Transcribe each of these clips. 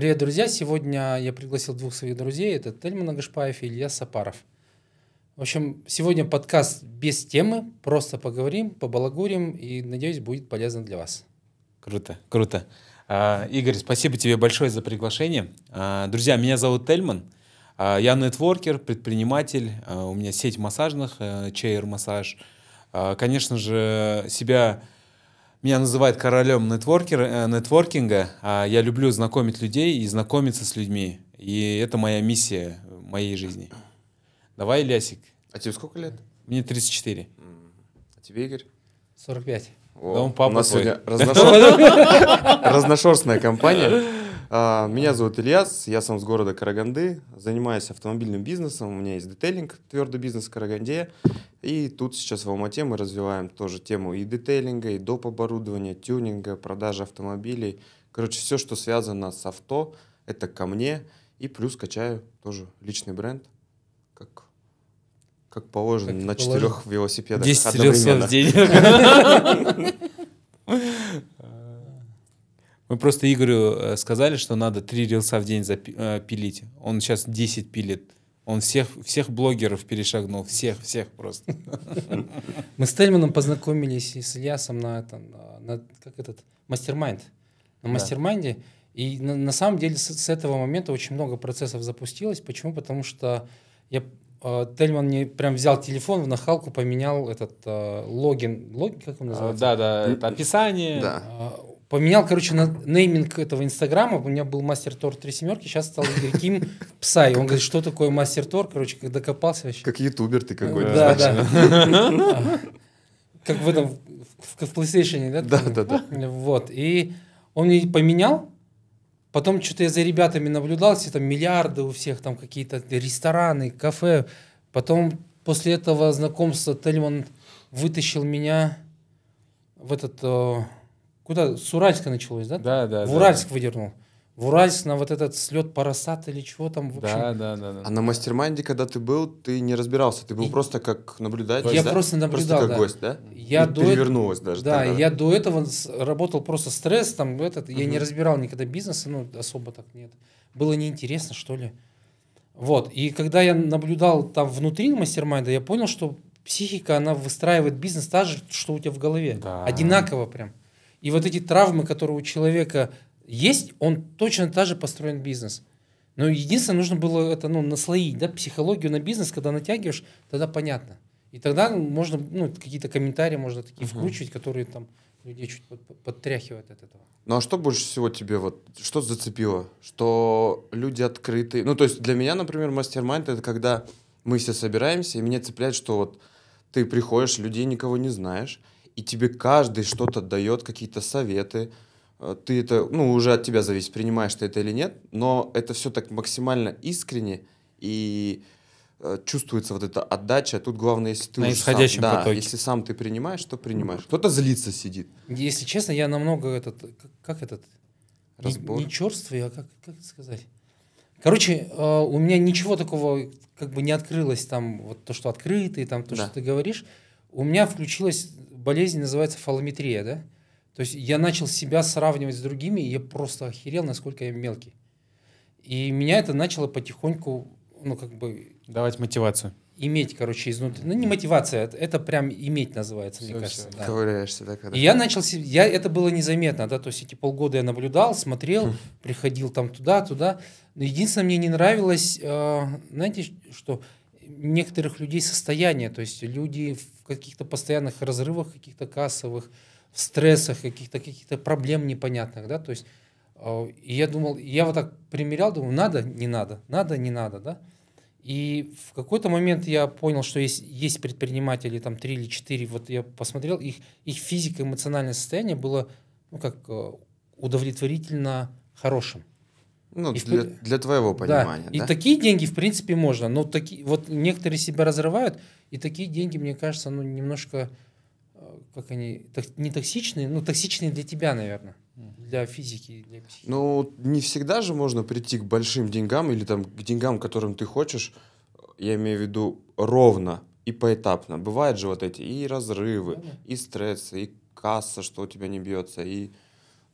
Привет, друзья! Сегодня я пригласил двух своих друзей. Это Тельман Агашпаев и Илья Сапаров. В общем, сегодня подкаст без темы. Просто поговорим, побалагурим и, надеюсь, будет полезно для вас. Круто, круто. А, Игорь, спасибо тебе большое за приглашение. А, друзья, меня зовут Тельман. А, я нетворкер, предприниматель. У меня сеть массажных, чейр массаж. Конечно же, себя меня называют королем нетворкер, э, нетворкинга. Я люблю знакомить людей и знакомиться с людьми. И это моя миссия в моей жизни. Давай, Лясик. А тебе сколько лет? Мне 34. А тебе, Игорь? 45. О, да он папа У нас твой. сегодня разношер... разношерстная компания. А, меня зовут Ильяс, я сам с города Караганды, занимаюсь автомобильным бизнесом, у меня есть детейлинг, твердый бизнес в Караганде, и тут сейчас в Алмате мы развиваем тоже тему и детейлинга, и доп. оборудования, тюнинга, продажи автомобилей. Короче, все, что связано с авто, это ко мне, и плюс качаю тоже личный бренд, как как положено, как на положено. четырех велосипедах 10 рельсов в день. Мы просто Игорю э, сказали, что надо три рилса в день запилить. Э, Он сейчас 10 пилит. Он всех, всех блогеров перешагнул. Всех, всех просто. Мы с Тельманом познакомились и с Ильясом на, этом, на как этот, mastermind. На mastermind е. И на, на самом деле с, с этого момента очень много процессов запустилось. Почему? Потому что я э, Тельман мне прям взял телефон в нахалку, поменял этот э, логин. Логин, как он называется? Да, да, это описание. Да. Поменял, короче, на нейминг этого инстаграма. У меня был мастер Тор три семерки, сейчас стал Игорь Ким Псай. Он говорит, что такое мастер Тор, короче, как докопался вообще. Как ютубер ты какой-то. Да, да. Как в этом, в PlayStation, да? Да, да, да. Вот. И он мне поменял, Потом что-то я за ребятами наблюдал, все там миллиарды у всех, там какие-то рестораны, кафе. Потом после этого знакомства Тельман вытащил меня в этот э, Куда? С Уральска началось, да? Да, да. В Уральск да. выдернул. В Уральск на вот этот слет парасат или чего там. В общем. Да, да, да, да. А на mastermind е, когда ты был, ты не разбирался, ты был и... просто как наблюдатель. Я да? просто наблюдал. Просто как да. гость, да? Я и до перевернулась даже. Да, тогда. я до этого работал просто стресс, там этот, угу. я не разбирал никогда бизнеса, ну особо так нет. Было неинтересно, что ли. Вот. И когда я наблюдал там внутри mastermind а, я понял, что психика, она выстраивает бизнес так же, что у тебя в голове. Да. Одинаково прям. И вот эти травмы, которые у человека есть, он точно так же построен бизнес. Но единственное, нужно было это ну, наслоить, да, психологию на бизнес, когда натягиваешь, тогда понятно. И тогда можно, ну, какие-то комментарии можно такие угу. вкручивать, которые там людей чуть под, подтряхивают от этого. Ну а что больше всего тебе вот, что зацепило? Что люди открыты? Ну то есть для меня, например, мастер-майнд это когда мы все собираемся, и меня цепляет, что вот ты приходишь, людей никого не знаешь, и тебе каждый что-то дает, какие-то советы. Э, ты это, ну, уже от тебя зависит, принимаешь ты это или нет, но это все так максимально искренне и э, чувствуется вот эта отдача. Тут главное, если ты На исходящем сам, потоке. да, если сам ты принимаешь, то принимаешь. Кто-то злится сидит. Если честно, я намного этот, как этот, Разбор. не, не черствый, а как, как это сказать? Короче, э, у меня ничего такого как бы не открылось там, вот то, что открытый, там то, да. что ты говоришь. У меня включилась болезнь называется фалометрия, да? То есть я начал себя сравнивать с другими, и я просто охерел, насколько я мелкий. И меня это начало потихоньку, ну, как бы... Давать мотивацию. Иметь, короче, изнутри. Ну, не мотивация, это, это прям иметь называется, все, мне кажется. Да. Ковыряешься, да, когда... И я начал, я, это было незаметно, да, то есть эти полгода я наблюдал, смотрел, хм. приходил там туда, туда. Но единственное, мне не нравилось, э, знаете, что некоторых людей состояние, то есть люди в каких-то постоянных разрывах, каких-то кассовых, в стрессах, каких-то каких-то проблем непонятных, да, то есть э, и я думал, я вот так примерял, думал, надо, не надо, надо, не надо, да, и в какой-то момент я понял, что есть, есть предприниматели, там три или четыре, вот я посмотрел, их, их физико-эмоциональное состояние было, ну, как э, удовлетворительно хорошим. Ну, и для, в... для твоего понимания. Да. да. И такие деньги, в принципе, можно. Но такие, вот некоторые себя разрывают, и такие деньги, мне кажется, ну, немножко, э, как они, так, не токсичные, ну, токсичные для тебя, наверное, для физики, для психики. Ну, не всегда же можно прийти к большим деньгам или там к деньгам, которым ты хочешь, я имею в виду ровно и поэтапно. Бывают же вот эти и разрывы, да. и стрессы, и касса, что у тебя не бьется, и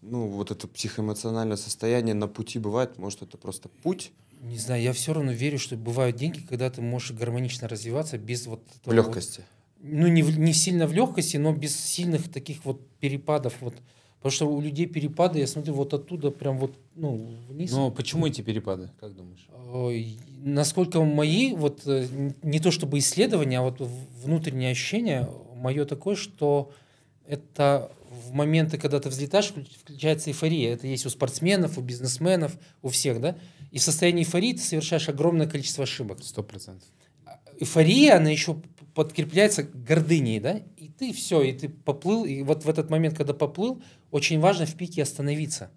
ну, вот это психоэмоциональное состояние на пути бывает? Может, это просто путь? Не знаю, я все равно верю, что бывают деньги, когда ты можешь гармонично развиваться без вот... В легкости. Вот, ну, не, в, не сильно в легкости, но без сильных таких вот перепадов. Вот. Потому что у людей перепады, я смотрю, вот оттуда прям вот, ну, вниз. Но почему эти перепады, как думаешь? Насколько мои, вот э, не то чтобы исследования, а вот внутреннее ощущение мое такое, что это в моменты, когда ты взлетаешь, включается эйфория. Это есть у спортсменов, у бизнесменов, у всех, да? И в состоянии эйфории ты совершаешь огромное количество ошибок. Сто процентов. Эйфория, она еще подкрепляется гордыней, да? И ты все, и ты поплыл, и вот в этот момент, когда поплыл, очень важно в пике остановиться.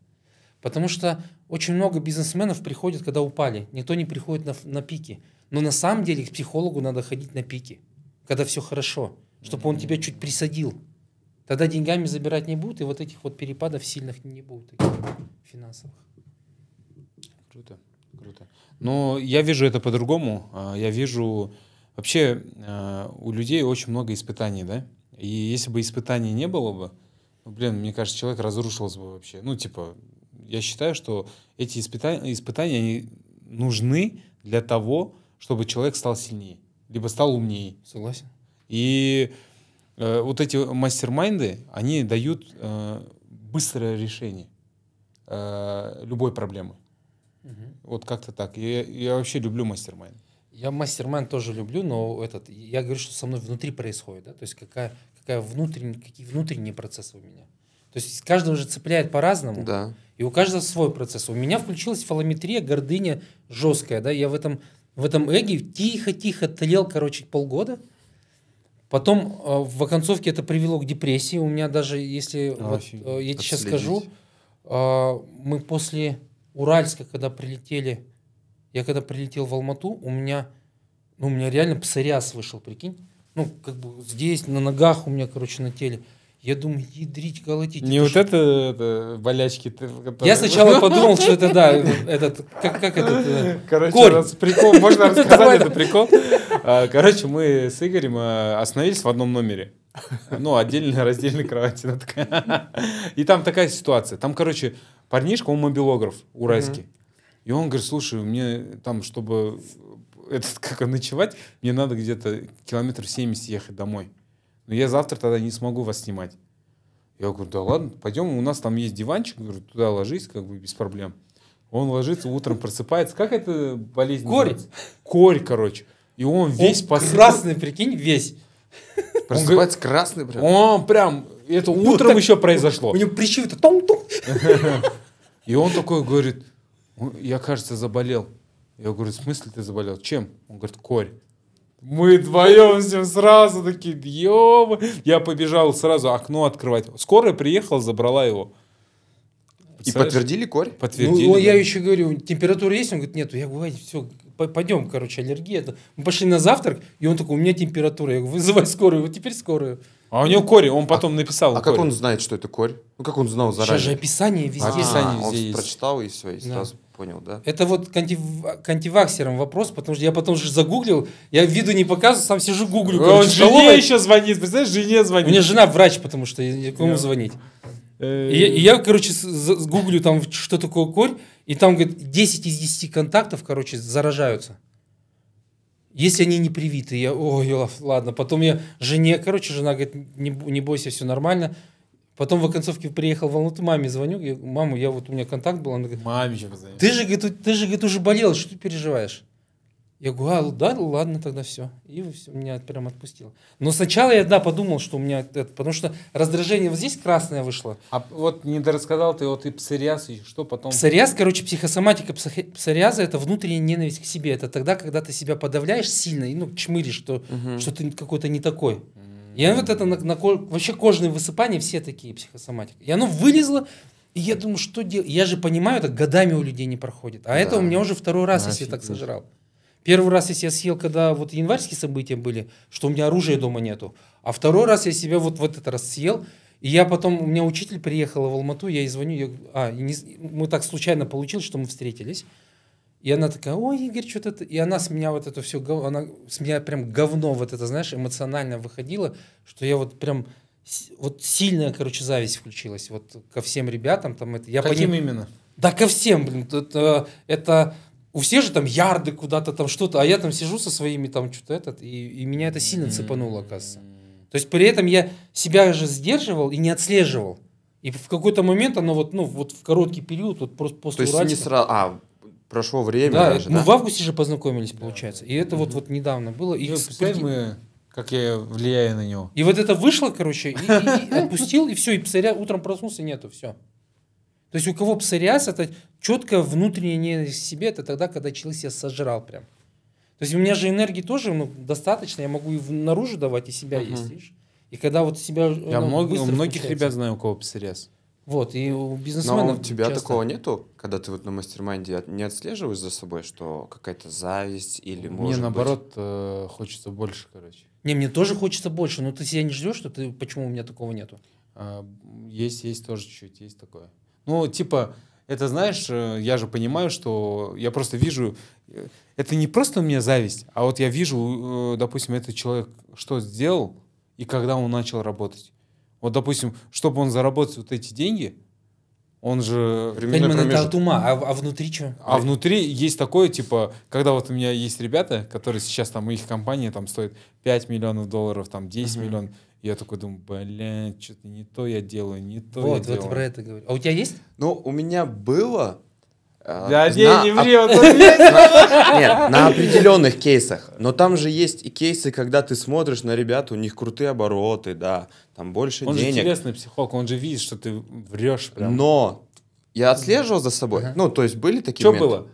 Потому что очень много бизнесменов приходят, когда упали. Никто не приходит на, на пике. Но на самом деле к психологу надо ходить на пике, когда все хорошо, чтобы он тебя чуть присадил. Тогда деньгами забирать не будут, и вот этих вот перепадов сильных не будет финансовых. Круто, круто. Но я вижу это по-другому. А, я вижу вообще а, у людей очень много испытаний, да? И если бы испытаний не было бы, ну, блин, мне кажется, человек разрушился бы вообще. Ну, типа, я считаю, что эти испытания, испытания они нужны для того, чтобы человек стал сильнее, либо стал умнее. Согласен. И Э, вот эти мастер-майнды, они дают э, быстрое решение э, любой проблемы. Угу. Вот как-то так. Я, я вообще люблю мастер-майнд. Я мастер-майнд тоже люблю, но этот, я говорю, что со мной внутри происходит, да, то есть какая, какая внутренняя, какие внутренние процессы у меня. То есть каждого же цепляет по-разному, да. и у каждого свой процесс. У меня включилась фалометрия, гордыня жесткая, да, я в этом, в этом эге тихо-тихо тлел, короче, полгода, Потом э, в оконцовке это привело к депрессии. У меня даже, если а, вот, э, я тебе сейчас скажу, э, мы после Уральска, когда прилетели, я когда прилетел в Алмату, у меня, ну, у меня реально псориаз вышел, прикинь. Ну, как бы здесь, на ногах у меня, короче, на теле. Я думаю, ядрить, колотить. Не вот это, это болячки. Которые... Я сначала подумал, что это, да, этот, как, как этот, э, Короче, корь. Раз прикол, можно рассказать этот прикол? А, короче, мы с Игорем э, остановились в одном номере. Ну, отдельно, раздельной кровати. И там такая ситуация. Там, короче, парнишка, он мобилограф уральский. И он говорит, слушай, мне там, чтобы этот, как ночевать, мне надо где-то километров 70 ехать домой но я завтра тогда не смогу вас снимать. Я говорю, да ладно, пойдем, у нас там есть диванчик, говорю, туда ложись, как бы без проблем. Он ложится, утром просыпается. Как это болезнь Корь. Называется? Корь, короче. И он весь он. Красный, прикинь, весь. Просыпается он, красный прям. Он прям, это ну, утром так, еще произошло. У него прищи-то том-том. И он такой говорит, я, кажется, заболел. Я говорю, в смысле ты заболел? Чем? Он говорит, корь. Мы вдвоем все сразу такие, ёбы. Я побежал сразу окно открывать. Скорая приехала, забрала его. И подтвердили корь? Подтвердили. Ну, я еще говорю, температура есть? Он говорит, нету. Я говорю, все, пойдем, короче, аллергия. Мы пошли на завтрак, и он такой, у меня температура. Я говорю, вызывай скорую. Вот теперь скорую. А у него корь, он потом а, написал. А корь. как он знает, что это корь? Ну как он знал заранее? Сейчас же описание везде. А, описание везде он есть. прочитал и все, и сразу. Да понял, да? Это вот к, анти, к антиваксерам вопрос, потому что я потом же загуглил, я виду не показываю, сам сижу гуглю. Он жене столовой. еще звонит, представляешь, жене звонит. У меня жена врач, потому что я, кому yeah. звонить. Э, и я, и я, короче, гуглю там, что такое корь, и там, говорит, 10 из 10 контактов, короче, заражаются. Если они не привиты, я, ой, ладно. Потом я жене, короче, жена говорит, не, не бойся, все нормально. Потом в оконцовке приехал в Алмату, маме звоню, я, маму, я вот у меня контакт был, она говорит, маме еще позвонил. Ты же, говорит, ты же, говорит, уже болел, что ты переживаешь? Я говорю, а, да, да, тогда все. И все, меня прям отпустило. Но сначала я, да, подумал, что у меня, это, потому что раздражение вот здесь красное вышло. А вот не рассказал ты вот и псориаз, и что потом? Псориаз, короче, психосоматика псориаза – это внутренняя ненависть к себе. Это тогда, когда ты себя подавляешь сильно и, ну, чмыришь, что, угу. что ты какой-то не такой. И вот это на, на, вообще кожные высыпания все такие психосоматики. И оно вылезло, и я думаю, что делать? Я же понимаю, это годами у людей не проходит. А да. это у меня уже второй раз, если я так сожрал. Первый раз, если я съел, когда вот январские события были, что у меня оружия дома нету. А второй раз я себя вот в этот раз съел. И я потом, у меня учитель приехал в Алмату, я ей звоню, я, а, не, мы так случайно получилось, что мы встретились. И она такая, ой, Игорь, что-то... И она с меня вот это все, она с меня прям говно вот это, знаешь, эмоционально выходила, что я вот прям вот сильная, короче, зависть включилась вот ко всем ребятам. Там это, я Каким поним- именно? Да ко всем, блин. Это, это у всех же там ярды куда-то там что-то, а я там сижу со своими там что-то этот, и, и меня это сильно цепануло, оказывается. То есть при этом я себя же сдерживал и не отслеживал. И в какой-то момент оно вот, ну, вот в короткий период, вот просто То после есть не сразу... А, прошло время да, даже, мы да? в августе же познакомились, получается. И это вот, вот недавно было. И, Ну, представляешь, мы, как я влияю на него. и вот это вышло, короче, и, и- и отпустил, и все, и псоря утром проснулся, нету, все. То есть у кого псориаз, это четко внутреннее ненависть к себе, это тогда, когда человек себя сожрал прям. То есть у меня же энергии тоже ну, достаточно, я могу и наружу давать, и себя Мгм. есть, видишь. И когда вот себя... Я ну, много- у многих включается. ребят знаю, у кого псориаз. Вот, и у Но бизнесменов у тебя часто- такого нету, когда ты вот на mastermind е от- не отслеживаешь за собой, что какая-то зависть или Мне может наоборот э, хочется больше, короче. Не, мне тоже хочется больше, но ты себя не ждешь, что ты... Почему у меня такого нету? А, Есть, есть тоже чуть-чуть, есть такое. Ну, типа, это знаешь, э, я же понимаю, что я просто вижу, э, это не просто у меня зависть, а вот я вижу, допустим, этот человек что сделал и когда он начал работать. Вот, допустим, чтобы он заработать вот эти деньги, он же... Временной Тельман, это промежуток. от ума, а, а внутри что? А внутри есть такое, типа, когда вот у меня есть ребята, которые сейчас там, их компания там стоит 5 миллионов долларов, там 10 Мгм. миллионов, я такой думаю, блядь, что-то не то я делаю, не то Вот, я вот делаю. про это говорю. А у тебя есть? Ну, у меня было... э, Да, на не, ври, вот он. Нет, на определенных кейсах. Но там же есть и кейсы, когда ты смотришь на ребят, у них крутые обороты, да, там больше Он же денег. интересный психолог, он же видит, что ты врешь прям. Но я отслеживал за собой. Ага. Ну, то есть были такие Что моменты? было?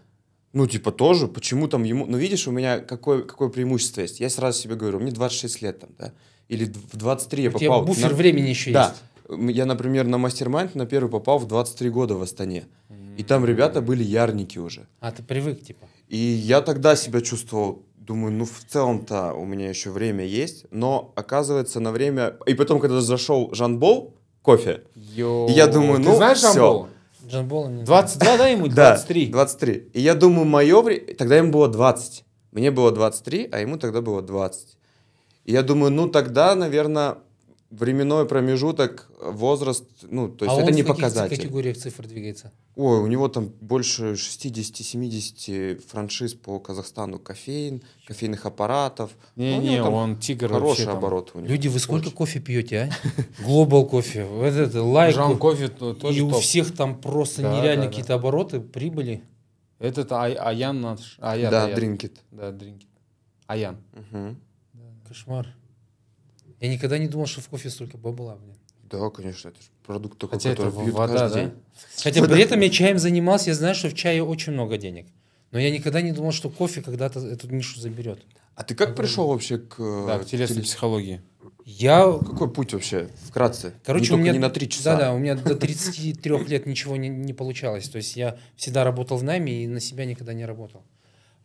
Ну, типа, тоже, почему там ему... Ну, видишь, у меня какое, какое преимущество есть. Я сразу себе говорю, мне 26 лет там, да, или в 23 я У тебя попал... буфер на- времени еще Да. есть. Я, например, на мастер-майнд на первый попал в 23 года в Астане. И там ребята были ярники уже. А ты привык, типа. И я тогда себя чувствовал, думаю, ну в целом-то у меня еще время есть, но оказывается на время... И потом, когда зашел Жанбол, кофе, Йоу. И я думаю, Ты ну, знаешь всё. Жамбола? Джанбола не 22, да, ему? да, 23. 23. И я думаю, мое время... Тогда ему было 20. Мне было 23, а ему тогда было 20. И я думаю, ну тогда, наверное, временной промежуток, возраст, ну, то есть а это он не в каких показатель. категориях цифр двигается? Ой, у него там больше 60-70 франшиз по Казахстану кофеин, кофейных аппаратов. Ну, у Не-не, него там он тигр Хороший там. оборот у него. Люди, вы сколько Очень. кофе пьете, а? Глобал кофе, вот это, лайк. Жан кофе то- тоже И у всех там просто нереально какие-то обороты, прибыли. Этот Ай- Аян наш. Аян, Да, Аян. дринкет. Да, дринкет. Аян. Кошмар. Я никогда не думал, что в кофе столько бабла, блин. Да, конечно, это же продукт такой, Хотя это который пьют вода, каждый да? день. Хотя при этом я чаем занимался, я знаю, что в чае очень много денег. Но я никогда не думал, что кофе когда-то эту нишу заберет. А ты как пришел вообще к... Да, к телесной телес- психологии. Я, Какой путь вообще, вкратце? короче, не у меня... не на три часа. Да-да, у меня до 33 лет ничего не, не получалось. То есть я всегда работал в найме и на себя никогда не работал.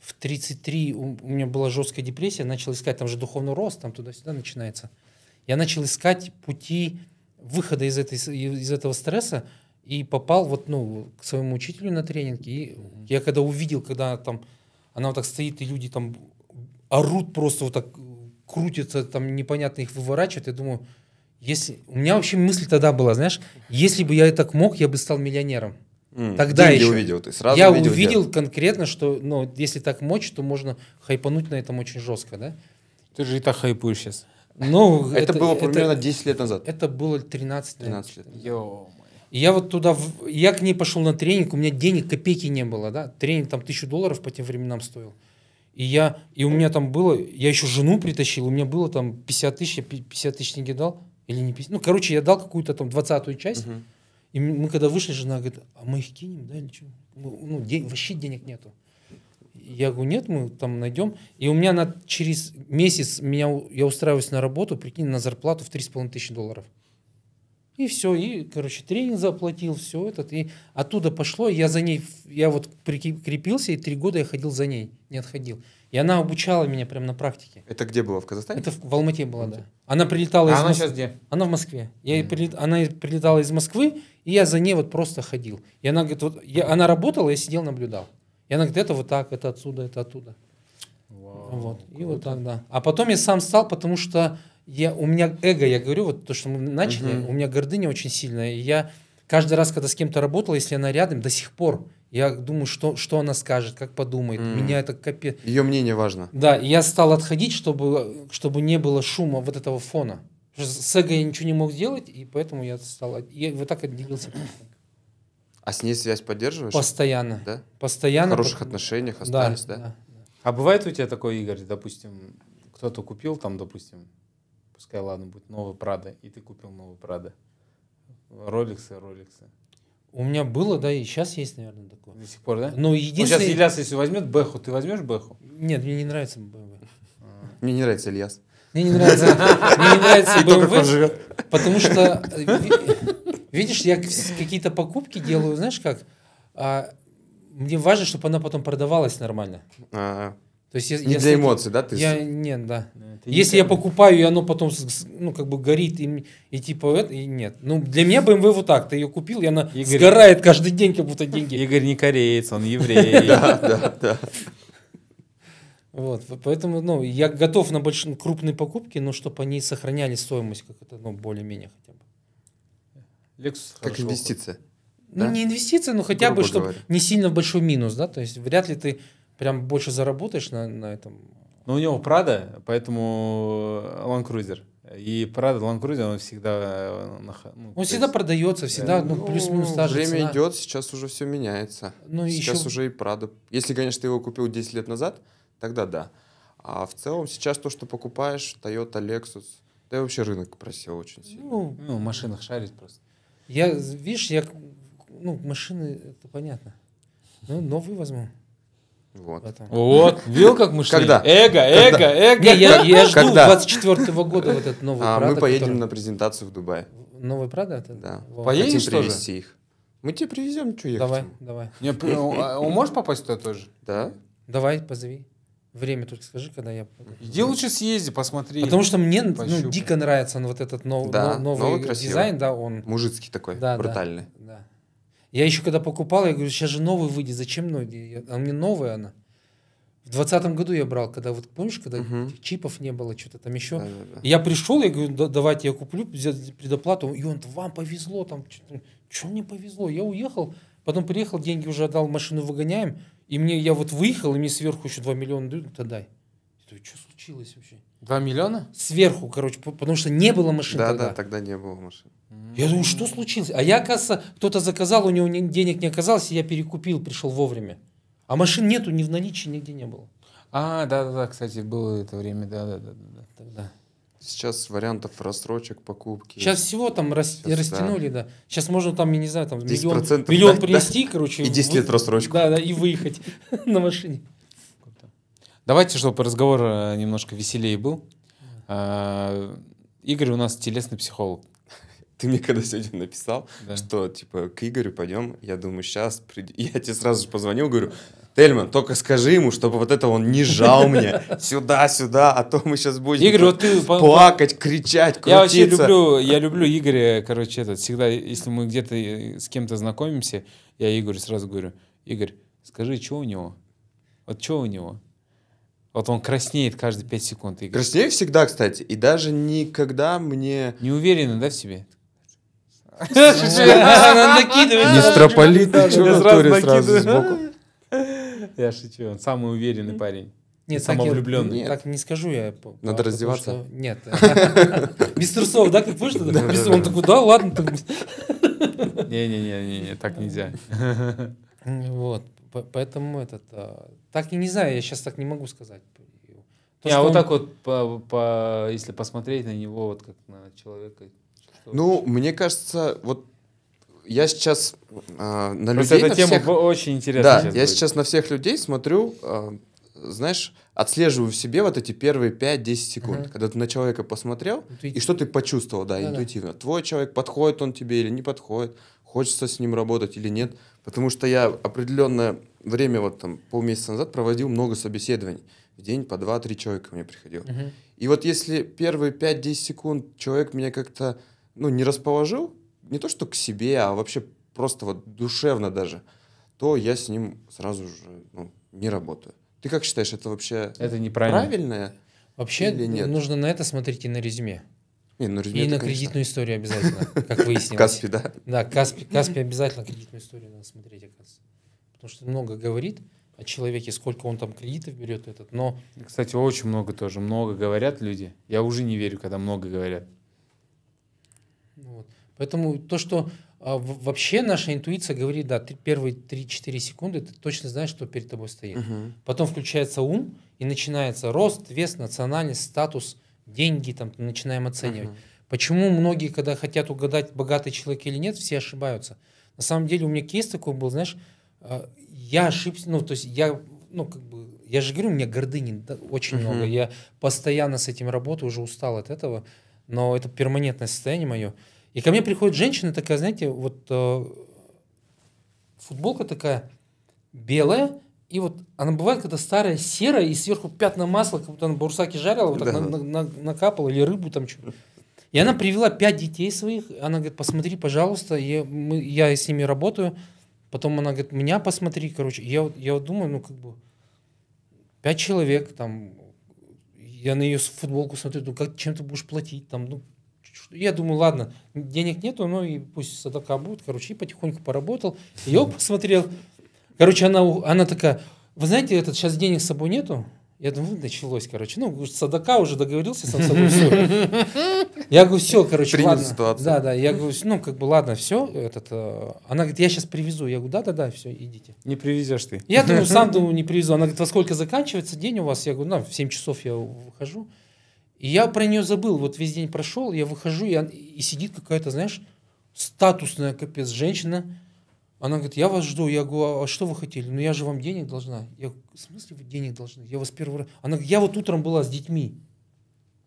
В 33 у, у меня была жесткая депрессия, начал искать, там же духовный рост, там туда-сюда начинается. Я начал искать пути выхода из, этой, из этого стресса и попал вот, ну, к своему учителю на тренинг. И я когда увидел, когда там она вот так стоит, и люди там орут просто вот так, крутятся, там непонятно их выворачивают, я думаю, если... У меня вообще мысль тогда была, знаешь, если бы я так мог, я бы стал миллионером. М, Тогда еще. увидел, ты сразу я увидел, увидел конкретно, что, ну, если так мочь, то можно хайпануть на этом очень жестко, да? Ты же и так хайпуешь сейчас. Ну, Это, было примерно 10 лет назад. Это было 13 лет. 13 лет. Йо. И я вот туда, в- я к ней пошел на тренинг, у меня денег копейки не было, да, тренинг там тысячу долларов по тем временам стоил. И я, и у меня там было, я еще жену притащил, у меня было там 50 тысяч, я пи- 50 тысяч деньги дал, или не 50, ну, короче, я дал какую-то там двадцатую часть, Мгм. И мы когда вышли, жена говорит, а мы их кинем, да, или что? Ну, день- вообще денег нету. Я говорю, нет, мы там найдем. И у меня на, через месяц меня, я устраиваюсь на работу, прикинь, на зарплату в 3,5 тысячи долларов. И все, и, короче, тренинг заплатил, все этот. И оттуда пошло, я за ней, я вот прикрепился, и три года я ходил за ней, не отходил. И она обучала меня прямо на практике. Это где было, в Казахстане? Это в, в Алмате было, да. Она прилетала А из она Мос- сейчас где? она в Москве. Я ей прилет- Она прилетала из Москвы, и я за ней вот просто ходил. И она говорит, вот я, она работала, я сидел, наблюдал. И она говорит, это вот так, это отсюда, это оттуда. Вот. И вот так, да. А потом я сам стал, потому что я, у меня эго, я говорю, вот то, что мы начали, Мгм. у меня гордыня очень сильная. И я каждый раз, когда с кем-то работал, если она рядом, до сих пор, я думаю, что, что она скажет, как подумает. М. Меня это капец. Ее мнение важно. Да, и я стал отходить, чтобы, чтобы не было шума вот этого фона. С эго я ничего не мог сделать, и поэтому я стал... Я вот так отделился. А с ней связь поддерживаешь? Постоянно. Да? В Постоянно. хороших пот- отношениях Да, остались, да? да. А бывает у тебя такой, Игорь, допустим, кто-то купил там, допустим, пускай, ладно, будет новый Прада, и ты купил новый Прада. Роликсы, роликсы. У меня было, да, и сейчас есть, наверное, такое. До сих пор, да? Но Ну, сейчас единственное... Ильяс, если возьмет Бэху, ты возьмешь Бэху? Нет, мне не нравится BMW. Мне не нравится Ильяс. Мне не нравится, мне не нравится BMW, живет. потому что, ви- видишь, я какие-то покупки делаю, знаешь как, а, мне важно, чтобы она потом продавалась нормально. То есть Не с для эмоций, да? Ты Я, нет, да. Ты Если не- я покупаю, и оно потом, ну, как бы горит, и, и типа это, и нет. Ну, для меня BMW вот так, ты ее купил, и она Игорь- сгорает каждый день, как будто деньги. Игорь не кореец, он еврей. Да, да, да. Вот, поэтому, ну, я готов на большие, крупные покупки, но чтобы они сохраняли стоимость, как это, ну, более-менее хотя бы. Лексус Как инвестиция. Ну, Да? не инвестиция, но хотя бы, Грубо чтобы говоря. не сильно в большой минус, да, то есть вряд ли ты прям больше заработаешь на, на этом. Но у него Прада, поэтому Land Cruiser. И Прада Land Cruiser, он всегда... э, ну, Он всегда есть- продается, всегда, ну, Ну, плюс-минус та же Время цена. идет, сейчас уже все меняется. Ну, сейчас еще- уже и Прада. Если, конечно, ты его купил 10 лет назад, тогда да. А в целом сейчас то, что покупаешь, Toyota, Lexus, да и вообще рынок просел очень сильно. Ну, Ну, в машинах шарит просто. я, видишь, я, ну, машины, это понятно. Ну, новый возьму. Вот. Вот, видел, как мы шли? Когда? Эго, эго, эго. Не, я, я жду Когда? 24 года вот этот новый А Прада. мы поедем который- на презентацию в Дубай. Новый Прада? Это? Да. Во. Поедешь Хотим тоже? привезти их. Мы тебе привезем, что ехать? Давай, давай. Не, п- а Он может попасть туда тоже? Да? Давай, позови. Время только скажи, когда я... Иди лучше съезди, посмотри. Потому что мне ну, дико нравится он, вот этот нов- Да, но- новый, новый красивый. дизайн, да, он... Мужицкий такой, Да, да. брутальный. Да. Я еще когда покупал, я говорю, сейчас же новый выйдет, зачем новый? А мне новая она. В двадцатом году я брал, когда вот помнишь, когда этих чипов не было, что-то там еще. Да-да-да. Я пришел, я говорю, «Да- давайте я куплю, предоплату. И он, вам повезло, там, что мне повезло? Я уехал, потом приехал, деньги уже отдал, машину выгоняем. И мне, я вот выехал, и мне сверху еще 2 миллиона дают, то дай. Я говорю, что случилось вообще? Два миллиона? Сверху, короче, по- потому что не было машин Да, тогда. да, тогда не было машин. Я думаю, что случилось? А я, оказывается, кто-то заказал, у него не- денег не оказалось, и я перекупил, пришел вовремя. А машин нету, ни в наличии нигде не было. А, да-да-да, кстати, было это время, да-да-да. Тогда. Сейчас вариантов рассрочек, покупки. Сейчас всего там рас- Сейчас, растянули, да. Сейчас можно там, я не знаю, там 10% миллион, миллион да? принести, короче. И 10 лет рассрочку. Да, да, и выехать на машине. Давайте, чтобы разговор э, немножко веселее был. А, Игорь у нас телесный психолог. Ты мне когда сегодня написал, Да. что типа к Игорю пойдем, я думаю, сейчас Я тебе сразу же позвонил, говорю, Тельман, только скажи ему, чтобы вот это он не жал мне сюда, сюда, а то мы сейчас будем Игорь, вот ты... плакать, кричать, крутиться. Я вообще люблю, я люблю Игоря, короче, этот, всегда, если мы где-то э, с кем-то знакомимся, я Игорю сразу говорю, Игорь, скажи, что у него? Вот что у него? Вот он краснеет каждые 5 секунд, Игорь. Краснею всегда, кстати, и даже никогда мне... Не уверены, да, в себе? Накидывает. Мистрополит, ты сразу сбоку? Я шучу, он самый уверенный парень. Нет, Самовлюбленный. нет, Так не скажу я. Надо раздеваться? Нет. Без трусов, да, как вы что? Без- Он такой, да, ладно. так». Не-не-не, так нельзя. Вот. По- Поэтому этот... а, Так и не знаю, я сейчас так не могу сказать. То, Не, а вот он- так вот, по- по- если посмотреть на него, вот как на человека. Ну, мне кажется, вот я сейчас а, на Просто людей, эта на тема всех- очень интересная Да, сейчас я будет. сейчас на всех людей смотрю, а, знаешь, отслеживаю в себе вот эти первые 5-10 секунд, Ага. когда ты на человека посмотрел, Интуитивно. и что ты почувствовал, да, Да-да. интуитивно. Твой человек, подходит он тебе или не подходит, хочется с ним работать или нет. Потому что я определенное время, вот там полмесяца назад, проводил много собеседований. В день по 2-3 человека мне приходил. Мгм. И вот если первые 5-10 секунд человек меня как-то, ну, не расположил, не то что к себе, а вообще просто вот душевно даже, то я с ним сразу же ну, не работаю. Ты как считаешь, это вообще Это неправильно. правильное? Вообще нужно на это смотреть и на резюме. Не, ну, резюме и на конечно. кредитную историю обязательно, как выяснилось. Каспи, да? Да, Каспи, Каспи обязательно кредитную историю надо смотреть, оказывается. Потому что много говорит о человеке, сколько он там кредитов берет этот, но... Кстати, очень много тоже, много говорят люди. Я уже не верю, когда много говорят. Вот. Поэтому то, что а, вообще наша интуиция говорит, да, ты первые 3-4 секунды ты точно знаешь, что перед тобой стоит. Угу. Потом включается ум, и начинается рост, вес, национальность, статус, деньги, там начинаем оценивать. Угу. Почему многие, когда хотят угадать, богатый человек или нет, все ошибаются. На самом деле у меня кейс такой был, знаешь, а, я ошибся, ну, то есть я, ну, как бы, я же говорю, у меня гордыни очень uh много, я постоянно с этим работаю, уже устал от этого, но это перманентное состояние мое. И ко мне приходит женщина такая, знаете, вот э, футболка такая белая, и вот она бывает, когда старая, серая, и сверху пятна масла, как будто она бурсаки жарила, вот так да. на, на, накапала, или рыбу там что И она привела пять детей своих, она говорит, посмотри, пожалуйста, я, мы, я с ними работаю, потом она говорит, меня посмотри, короче. Я, я вот думаю, ну как бы, пять человек, там, я на ее футболку смотрю, ну как, чем ты будешь платить, там, ну, я думаю, ладно, денег нету, ну и пусть садака будет. Короче, и потихоньку поработал. Я посмотрел. Короче, она, она такая, вы знаете, этот сейчас денег с собой нету? Я думаю, началось, короче. Ну, Садака уже договорился сам собой, все. Я говорю, все, короче, Принял ладно. Ситуацию. Да, да, я говорю, ну, как бы, ладно, все. Этот, э, она говорит, я сейчас привезу. Я говорю, да-да-да, все, идите. Не привезешь ты. Я думаю, сам думаю, не привезу. Она говорит, во сколько заканчивается день у вас? Я говорю, ну, в 7 часов я выхожу. И я про нее забыл. Вот весь день прошел, я выхожу, и, и сидит какая-то, знаешь, статусная капец женщина. Она говорит, я вас жду. Я говорю, а что вы хотели? Ну я же вам денег должна. Я говорю, в смысле вы денег должны? Я вас первый раз... Она говорит, я вот утром была с детьми.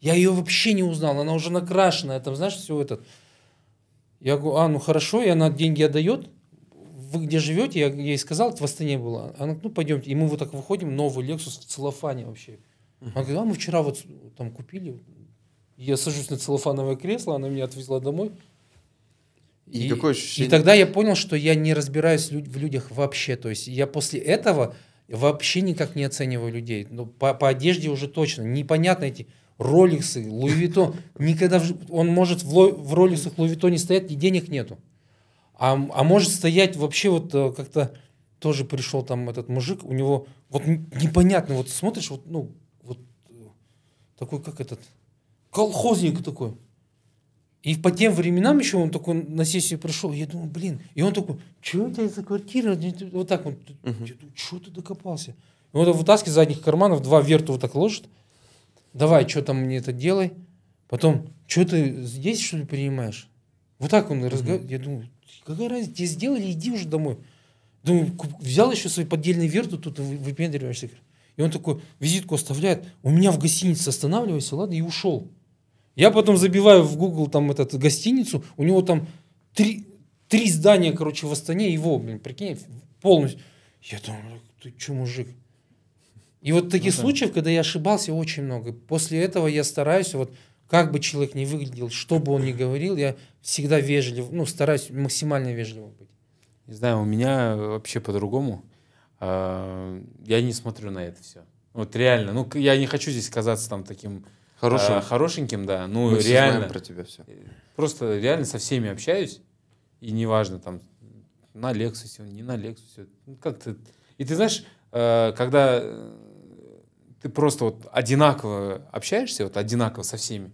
Я ее вообще не узнал. Она уже накрашенная, там, знаешь, все этот. Я говорю, а, ну хорошо, и она деньги отдает. Вы где живете? Я ей сказал, это в Астане было. Она говорит, ну пойдемте. И мы вот так выходим, новый Lexus в целлофане вообще. Она говорит, а мы вчера вот там купили. Я сажусь на целлофановое кресло, она меня отвезла домой. И, и, ощущение? и тогда я понял, что я не разбираюсь в людях вообще. То есть я после этого вообще никак не оцениваю людей. Ну, по, по одежде уже точно. Непонятно эти Rolex ы, Louis Vuitton. Никогда в, он может в, в Rolex ах Louis Vuitton е стоять, и денег нету. А, а может стоять вообще вот э, как-то тоже пришел там этот мужик, у него вот непонятно, вот смотришь, вот, ну, такой, как этот, колхозник такой. И по тем временам еще он такой на сессию пришел, я думаю, блин, и он такой, что это за квартира? Вот так uh-huh. что ты докопался? И он вытаскивает из задних карманов, два верту вот так ложит, давай, что там мне это делай, потом, что ты здесь что ли принимаешь? Вот так он разговаривает, я думаю, какая разница, тебе сделали, иди уже домой. Думаю, взял еще свой поддельный верту, тут выпендриваешься. И он такой визитку оставляет, у меня в гостинице останавливайся, ладно, и ушел. Я потом забиваю в Google там этот гостиницу, у него там три, три здания, короче, в Астане, его, блин, прикинь, полностью. Я думаю, ты что, мужик? И вот таких ну, случаев, да. когда я ошибался, очень много. После этого я стараюсь, вот как бы человек ни выглядел, что бы он ни говорил, я всегда вежлив, ну, стараюсь максимально вежливо быть. Не знаю, у меня вообще по-другому. А, я не смотрю на это все. Вот реально. Ну, я не хочу здесь казаться там таким Хорошим. А, хорошеньким, да. Ну, Мы реально. Знаем про тебя все. Просто реально со всеми общаюсь. И неважно, там, на Лексусе, не на Лексусе. Ну, как то И ты знаешь, э, когда ты просто вот одинаково общаешься, вот одинаково со всеми,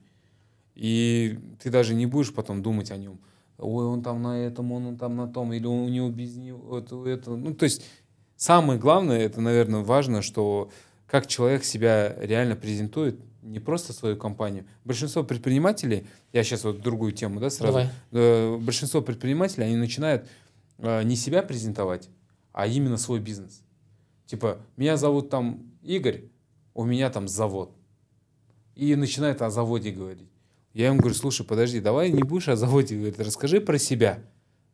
и ты даже не будешь потом думать о нем. Ой, он там на этом, он, он там на том, или у него без него, это, это. Ну, то есть самое главное, это, наверное, важно, что как человек себя реально презентует, не просто свою компанию. Большинство предпринимателей, я сейчас вот другую тему, да, сразу. Давай. Э, большинство предпринимателей, они начинают э, не себя презентовать, а именно свой бизнес. Типа, меня зовут там Игорь, у меня там завод. И начинает о заводе говорить. Я ему говорю, слушай, подожди, давай не будешь о заводе говорить, расскажи про себя,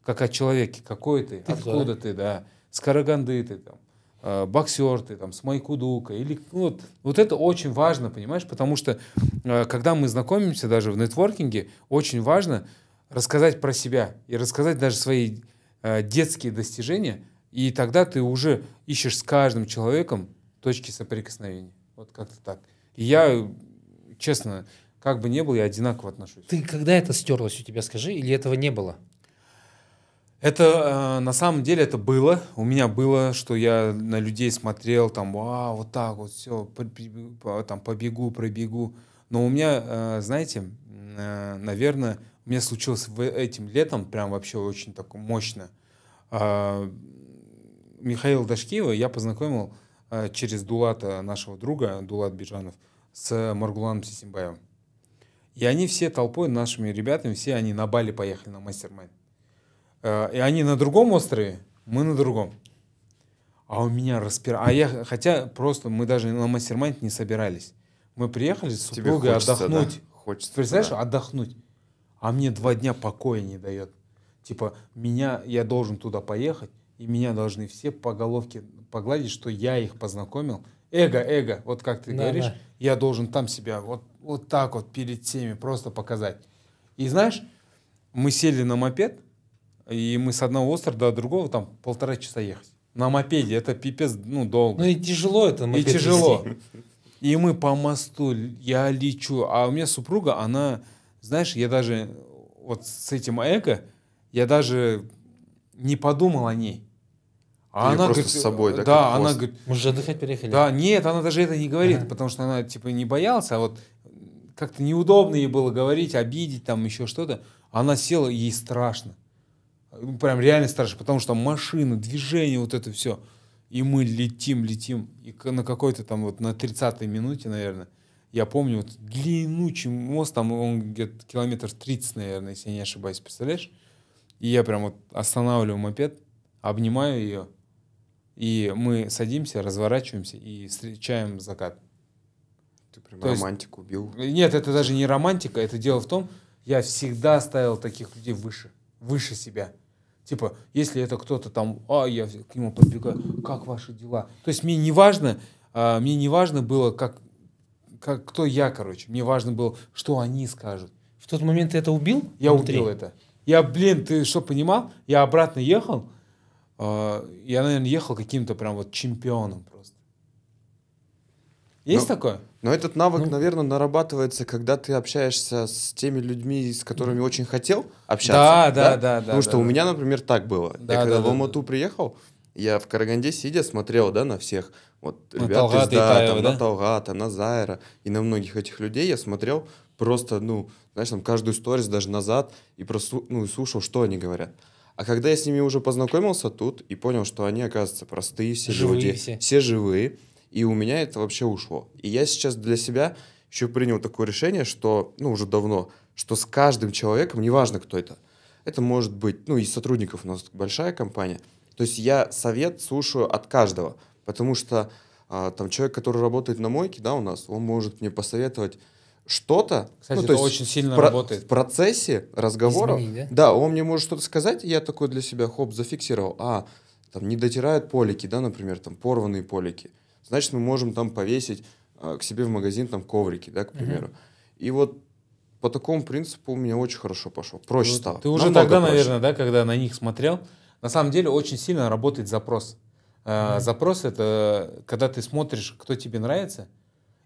как о человеке, какой ты, ты откуда да. ты, да с Караганды ты там, боксер ты там, с Майкудука. Или, вот, вот это очень важно, понимаешь, потому что э, когда мы знакомимся даже в нетворкинге, очень важно рассказать про себя и рассказать даже свои э, детские достижения, и тогда ты уже ищешь с каждым человеком точки соприкосновения. Вот как-то так. И я честно, как бы ни было, я одинаково отношусь. Ты когда это стерлось у тебя, скажи, или этого не было? Это э, на самом деле это было. У меня было, что я на людей смотрел, там, вау, вот так вот, все, там, побегу, пробегу. Но у меня, э, знаете, э, наверное, у меня случилось этим летом прям вообще очень так мощно. Э, Михаила Дашкиева я познакомил через Дулата, нашего друга, Дулат Биджанов, с Маргуланом Сисимбаевым. И они все толпой, нашими ребятами, все они на Бали поехали на мастер-майнд. Э, и они на другом острове, мы на другом. А у меня распир... А я, хотя просто мы даже на мастер не собирались. Мы приехали с супругой хочется, отдохнуть. Да? Хочется, Представляешь, да. отдохнуть. А мне два дня покоя не дает. Типа, меня, я должен туда поехать, и меня должны все по головке погладить, что я их познакомил. Эго, эго, вот как ты да, говоришь, да. я должен там себя вот, вот так вот перед всеми просто показать. И знаешь, мы сели на мопед, и мы с одного острова до другого там полтора часа ехать. На мопеде это пипец, ну, долго. Ну и тяжело это мопед. И тяжело. И мы по мосту, я лечу. А у меня супруга, она, знаешь, я даже вот с этим эго, я даже не подумал о ней. А Или она просто говорит, с собой, да? Да, она мост. говорит... Мы же отдыхать переехали. Да, нет, она даже это не говорит, ага. потому что она, типа, не боялась, а вот как-то неудобно ей было говорить, обидеть, там еще что-то. Она села, ей страшно. Прям реально страшно, потому что машины, движение, вот это все. И мы летим, летим. И на какой-то там вот на 30-й минуте, наверное, я помню, вот длиннючий мост, там он где-то километр 30, наверное, если я не ошибаюсь, представляешь? И я прям вот останавливаю мопед, обнимаю ее, и мы садимся, разворачиваемся и встречаем закат. Ты прям То романтику есть, убил. Нет, это даже не романтика, это дело в том, я всегда ставил таких людей выше, выше себя. Типа, если это кто-то там, а, я к нему подбегаю, как ваши дела? То есть мне не важно, а, мне не важно было, как, как, кто я, короче. Мне важно было, что они скажут. В тот момент ты это убил? Я внутри? убил это. Я, блин, ты что, понимал? Я обратно ехал, э, я, наверное, ехал каким-то прям вот чемпионом. Есть но, такое? Но этот навык, ну, наверное, нарабатывается, когда ты общаешься с теми людьми, с которыми очень хотел общаться. Да, да, да. да Потому да, что да, у да. меня, например, так было. Да, я когда да, в Алмату да. приехал, я в Караганде сидя смотрел, да, на всех. Вот на ребят Талгат, из, да, Итаева, там, да? на Талгата, на Зайра и на многих этих людей я смотрел просто, ну, знаешь, там каждую сторис даже назад и просто, ну, слушал, что они говорят. А когда я с ними уже познакомился тут и понял, что они, оказывается, простые все живые люди, все. все живые, и у меня это вообще ушло. И я сейчас для себя еще принял такое решение, что, ну, уже давно, что с каждым человеком, неважно, кто это, это может быть, ну, и сотрудников у нас большая компания, то есть я совет слушаю от каждого, потому что а, там человек, который работает на мойке, да, у нас, он может мне посоветовать что-то. Кстати, ну, то это есть очень сильно в, работает. В процессе разговора. Изменить, да? да, он мне может что-то сказать, и я такой для себя, хоп, зафиксировал. А, там не дотирают полики, да, например, там порванные полики значит, мы можем там повесить э, к себе в магазин там коврики, да, к примеру. Угу. И вот по такому принципу у меня очень хорошо пошло. Проще вот, стало. Ты уже тогда, проще. наверное, да, когда на них смотрел, на самом деле очень сильно работает запрос. Mm-hmm. Запрос это когда ты смотришь, кто тебе нравится,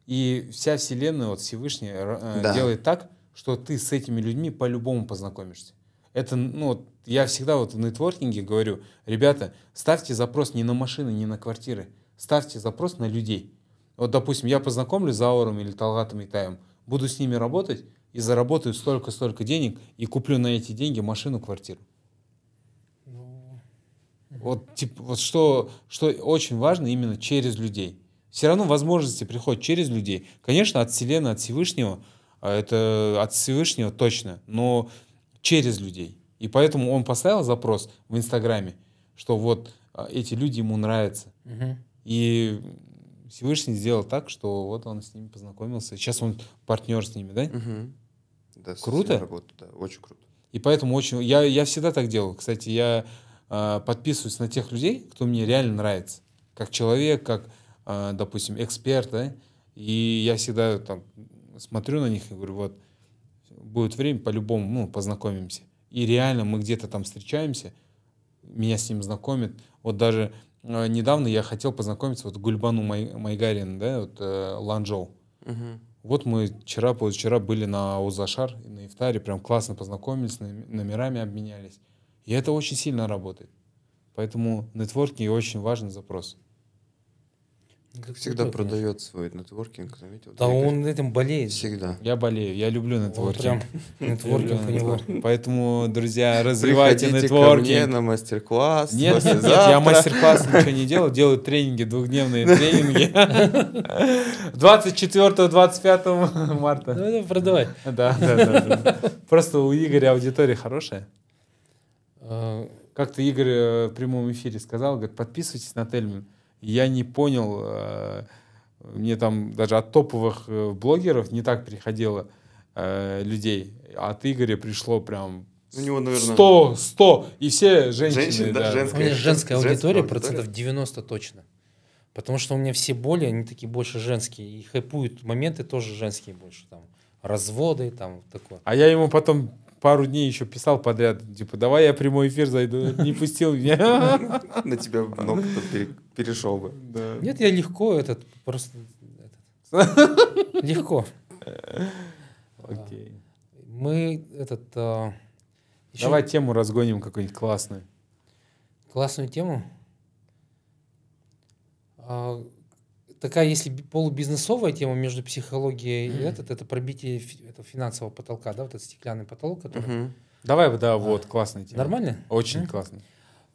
и вся вселенная, вот Всевышний, э, да. делает так, что ты с этими людьми по-любому познакомишься. Это, ну, я всегда вот в нетворкинге говорю, ребята, ставьте запрос не на машины, не на квартиры, ставьте запрос на людей. Вот, допустим, я познакомлюсь с Ауром или Талгатом Итаем, буду с ними работать и заработаю столько-столько денег и куплю на эти деньги машину, квартиру. Ну... Вот, типа, вот что, что очень важно именно через людей. Все равно возможности приходят через людей. Конечно, от Вселенной, от Всевышнего, а это от Всевышнего точно, но через людей. И поэтому он поставил запрос в Инстаграме, что вот а, эти люди ему нравятся. Угу. И Всевышний сделал так, что вот он с ними познакомился. Сейчас он партнер с ними, да? Угу. Да, круто? Работу, да, очень круто. И поэтому очень... Я, я всегда так делал. Кстати, я э, подписываюсь на тех людей, кто мне реально нравится. Как человек, как, э, допустим, эксперт, да? И я всегда там смотрю на них и говорю, вот, будет время, по-любому, ну, познакомимся. И реально мы где-то там встречаемся, меня с ним знакомят. Вот даже недавно я хотел познакомиться, вот Гульбану Май, Майгарин, да, вот э, Ланчжоу. Угу. Вот мы вчера, позавчера были на Узашар, на Ифтаре, прям классно познакомились, номерами обменялись. И это очень сильно работает. Поэтому нетворкинг очень важный запрос. Как всегда вот, продает свой нетворкинг, заметил? Да, он этим болеет. Всегда. Я болею, я люблю нетворкинг. Прям нетворкинг у него. Поэтому, друзья, развивайте нетворкинг. ко мне на мастер-класс. Нет, нет, нет, я мастер-класс ничего не делаю, делаю тренинги, двухдневные тренинги. 24-25 марта. Ну, продавай. Да, да, да. Просто у Игоря аудитория хорошая. А, Как-то Игорь э, в прямом эфире сказал, говорит, подписывайтесь на Тельмин я не понял, э, мне там даже от топовых э, блогеров не так приходило э, людей, а от Игоря пришло прям у него, наверное... 100, 100, и все женщины. Женщины, да, да. Женская, у меня женская аудитория, процентов 90 точно. Потому что у меня все боли, они такие больше женские. И хайпуют моменты тоже женские больше. Там, разводы, там такое. А я ему потом пару дней еще писал подряд, типа, давай я прямой эфир зайду, не пустил меня. На тебя много кто перешел бы. Нет, я легко этот, просто легко. Окей. Мы этот... А, давай тему разгоним какую-нибудь классную. Классную тему? А, такая, если полубизнесовая тема между психологией и этот, это пробитие это финансового потолка, да, вот этот стеклянный потолок, который... Угу. Давай, да, вот, классная тема. Нормально? Очень угу. классно.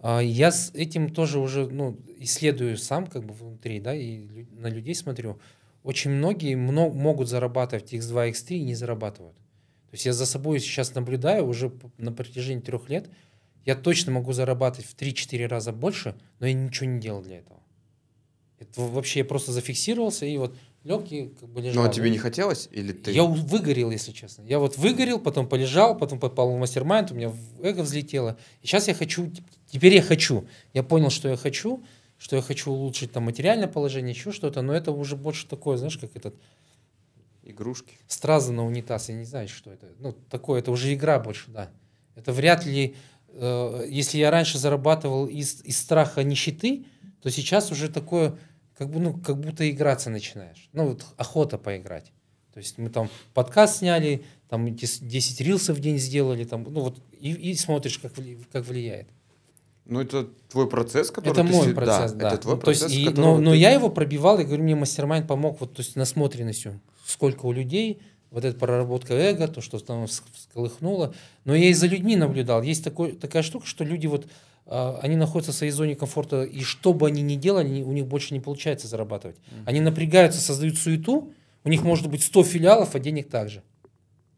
А, я с этим тоже уже ну, исследую сам как бы внутри, да, и на людей смотрю. Очень многие много, могут зарабатывать X2, X3 и не зарабатывают. То есть я за собой сейчас наблюдаю уже на протяжении трех лет. Я точно могу зарабатывать в 3-4 раза больше, но я ничего не делал для этого. Вообще я просто зафиксировался и вот легкий как бы лежал. Ну а тебе не хотелось или ты? Я выгорел, если честно. Я вот выгорел, потом полежал, потом попал в мастер-майнд, у меня эго взлетело. И сейчас я хочу, теперь я хочу. Я понял, что я хочу, что я хочу улучшить там материальное положение, еще что-то, но это уже больше такое, знаешь, как этот... Игрушки. Стразы на унитаз, я не знаю, что это. Ну, такое, это уже игра больше, да. Это вряд ли, э, если я раньше зарабатывал из, из страха нищеты, то сейчас уже такое, как, бы, ну, как будто играться начинаешь. Ну, вот охота поиграть. То есть мы там подкаст сняли, там 10 рилсов в день сделали, там, ну вот, и, и смотришь, как, как влияет. Ну, это твой процесс, который Это ты мой си... процесс, да. Это твой ну, процесс, то есть, и, но, но ты... я его пробивал, и говорю, мне мастер помог вот, то есть, насмотренностью. Сколько у людей, вот эта проработка эго, то, что там всколыхнуло. Но я и за людьми наблюдал. Есть такой, такая штука, что люди вот они находятся в своей зоне комфорта, и что бы они ни делали, у них больше не получается зарабатывать. Они напрягаются, создают суету, у них может быть 100 филиалов, а денег также.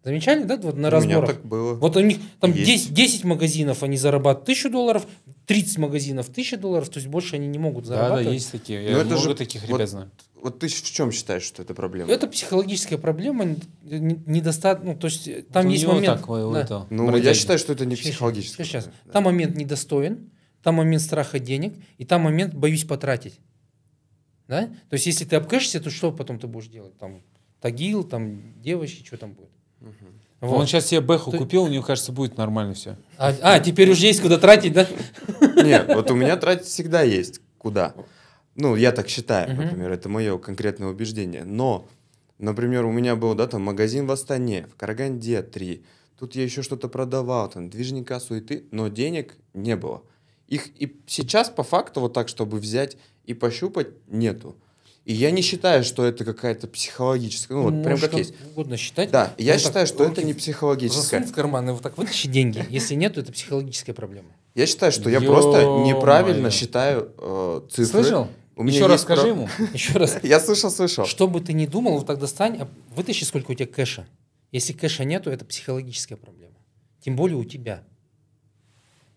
Замечали, да, вот на разборах? У меня так было. Вот у них там 10, 10 магазинов, они зарабатывают 1000 долларов, 30 магазинов 1000 долларов, то есть больше они не могут зарабатывать. Да, да, есть такие. Я Но много же, таких ребят вот, знаю. Вот ты в чем считаешь, что это проблема? Это психологическая проблема, недостаточно, ну, то есть там это есть момент... Так, да. это, ну, бродяги. я считаю, что это не психологическая. Сейчас, сейчас. Да. Там момент недостоин, там момент страха денег, и там момент боюсь потратить. Да? То есть если ты обкэшишься, то что потом ты будешь делать? Там тагил, там девочки, что там будет? Угу. Вот. Он сейчас себе бэху Ты... купил, мне кажется, будет нормально все. А, а, теперь уже есть куда тратить, да? Нет, вот у меня тратить всегда есть куда. Ну, я так считаю, uh-huh. например, это мое конкретное убеждение. Но, например, у меня был, да, там магазин в Астане, в Караганде три. Тут я еще что-то продавал, там движника суеты, но денег не было. Их и сейчас по факту вот так, чтобы взять и пощупать, нету. И я не считаю, что это какая-то психологическая, ну вот прям как есть. угодно считать. Да, я ну, считаю, что это не психологическая. в карман и вот так вытащи деньги. Если нет, то это психологическая проблема. Я считаю, что я просто неправильно считаю э, цифры. Слышал? У меня Еще раз скажи про... ему. Еще раз. Я слышал, слышал. Что бы ты ни думал, вот так достань, а вытащи, сколько у тебя кэша. Если кэша нету, это психологическая проблема. Тем более у тебя.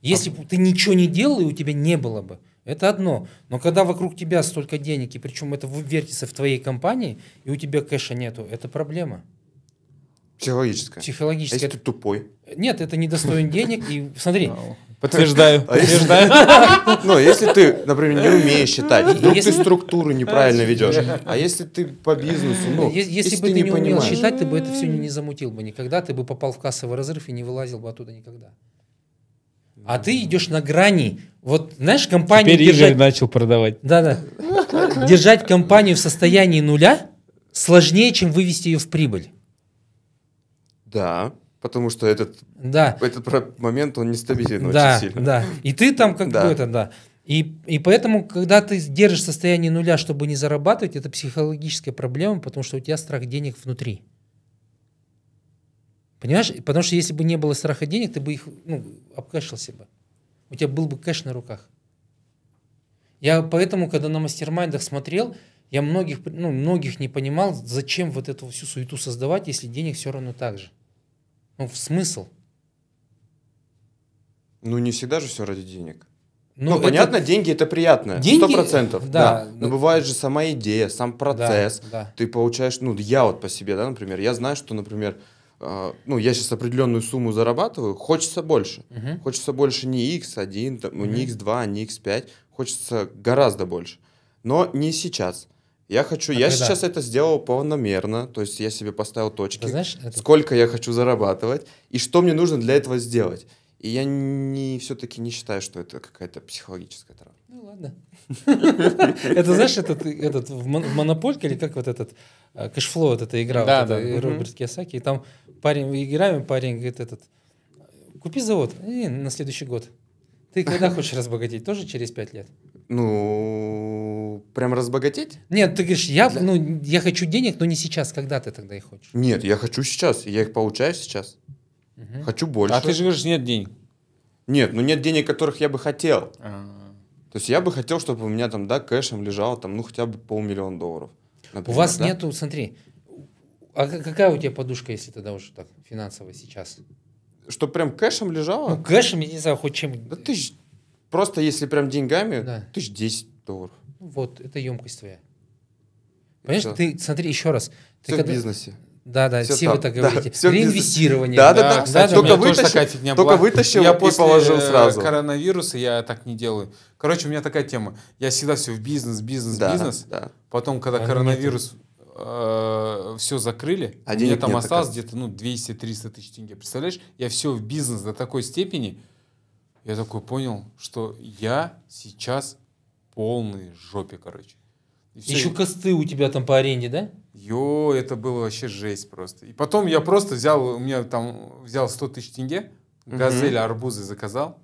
Если бы ты ничего не делал, и у тебя не было бы, это одно. Но когда вокруг тебя столько денег, и причем это вертится в твоей компании, и у тебя кэша нету, это проблема. Психологическая. Психологическая. А если ты тупой? Нет, это недостоин денег. И смотри, Подтверждаю. А подтверждаю. Ну, если ты, например, не умеешь считать, вдруг ты структуру неправильно ведешь. А если ты по бизнесу, ну, если бы ты не умел считать, ты бы это все не замутил бы никогда, ты бы попал в кассовый разрыв и не вылазил бы оттуда никогда. А ты идешь на грани. Вот, знаешь, компанию Теперь держать... Игорь начал продавать. Да-да. Держать компанию в состоянии нуля, сложнее, чем вывести ее в прибыль. Да, потому что этот, Да, этот момент, он нестабилен да, очень сильно. да. И ты там как Да. бы это, да. И, и поэтому, когда ты держишь состояние нуля, чтобы не зарабатывать, это психологическая проблема, потому что у тебя страх денег внутри. Понимаешь? Потому что если бы не было страха денег, ты бы их ну, обкэшился бы. У тебя был бы кэш на руках. Я поэтому, когда на мастер смотрел, я многих, ну, многих не понимал, зачем вот эту всю суету создавать, если денег все равно так же. Ну, в смысл? Ну, не всегда же все ради денег. Ну, Ну, это- понятно, деньги это приятно. Сто процентов. да. Да. Но бывает же сама идея, сам процесс. Да, да. Ты получаешь, ну, я вот по себе, да, например, я знаю, что, например, ну, я сейчас определенную сумму зарабатываю, хочется больше. Мгм. Хочется больше не x1, там, ну, не Мгм. x2, не x5, хочется гораздо больше. Но не сейчас. Я хочу, А я когда? сейчас это сделал планомерно, то есть я себе поставил точки, Ты знаешь, это- сколько я хочу зарабатывать и что мне нужно для этого сделать. И я не все-таки не считаю, что это какая-то психологическая травма. Ну ладно. Это знаешь, этот, этот в Мон- в Монопольке или как вот этот э, cashflow, вот эта игра. Роберт Кийосаки, и там парень, играем, парень говорит этот, купи завод «Не, на следующий год. Ты когда хочешь разбогатеть? Тоже через пять лет? Ну, прям разбогатеть? Нет, ты говоришь, я, ну, я хочу денег, но не сейчас. Когда ты тогда их хочешь? Нет, я хочу сейчас, и я их получаю сейчас. Мгм. Хочу больше. А ты же говоришь, нет денег. Нет, ну нет денег, которых я бы хотел. А. То есть я бы хотел, чтобы у меня там, да, кэшем лежало там, ну, хотя бы полмиллиона долларов. У например, вас да? нету, смотри, а какая у тебя подушка, если тогда уже так финансовая сейчас? Что прям кэшем лежало? Ну, кэшем, я не знаю, хоть чем. Да тысяч... Просто если прям деньгами, Да. тысяч десять долларов. Вот, это емкость твоя. Понимаешь, всё. ты смотри еще раз. Ты Все в когда- бизнесе. Да, да, Всё все там. вы так Да, говорите. всё в бизнесе. Реинвестирование. Да, да, да. кстати, да, только вытащил- фигня только была. вытащил я и после положил э, сразу. коронавируса я так не делаю. Короче, у меня такая тема. Я всегда все в бизнес, бизнес, Да, бизнес. да. Потом, когда А коронавирус все закрыли, А денег там осталось где-то ну, 200-300 тысяч тенге. Представляешь, я все в бизнес до такой степени, я такой понял, что я сейчас полный жопе, короче. И всё. Еще косты у тебя там по аренде, да? Йо, это было вообще жесть просто. И потом я просто взял, у меня там взял 100 тысяч тенге, газель, арбузы заказал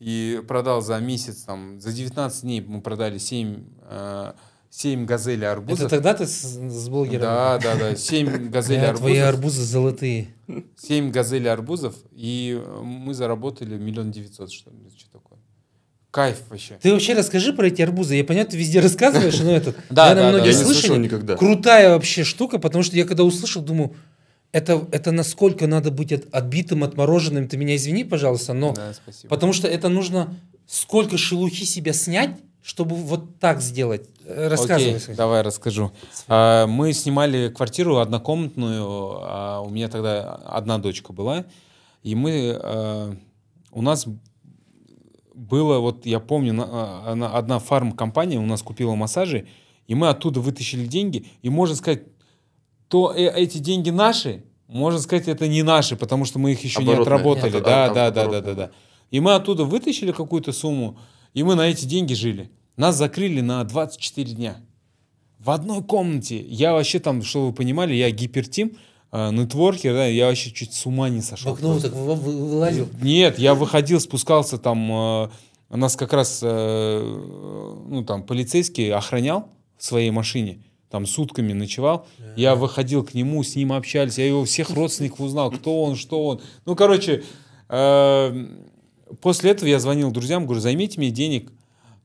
и продал за месяц, там, за 19 дней мы продали 7, э, 7 газелей арбузов. Это тогда ты с, с блогером? Да, да, да, 7 газелей Бля, Твои арбузов. арбузы золотые. 7 газелей арбузов, и э, мы заработали миллион девятьсот, что ли, что такое. Кайф вообще. Ты вообще расскажи про эти арбузы. Я понимаю, ты везде рассказываешь, но этот... Да, да, да. многие слышали. слышал никогда. Крутая вообще штука, потому что я когда услышал, думаю, это, это насколько надо быть от- отбитым, отмороженным. Ты меня извини, пожалуйста, но... Да, спасибо. Потому что это нужно сколько шелухи себя снять, чтобы вот так сделать. Э, Рассказывай. Окей, давай расскажу. А, Мы снимали квартиру однокомнатную, а у меня тогда одна дочка была, и мы, а, у нас было, вот я помню, на- а, она- одна фарм-компания у нас купила массажи, и мы оттуда вытащили деньги, и можно сказать, то э- эти деньги наши, можно сказать, это не наши, потому что мы их еще не Оборотные. отработали. Нет, Да, да, да, да, да, да. И мы оттуда вытащили какую-то сумму, и мы на эти деньги жили. Нас закрыли на 24 дня. В одной комнате. Я вообще там, что вы понимали, я гипертим, э, нетворкер, да, я вообще чуть с ума не В сошел. окно так вы- вы- вылазил. Нет, я выходил, спускался там, э, нас как раз, э, ну там, полицейский охранял в своей машине, там сутками ночевал. Я выходил к нему, с ним общались, я его всех родственников узнал, кто он, что он. Ну, короче, э, после этого я звонил друзьям, говорю, займите мне денег.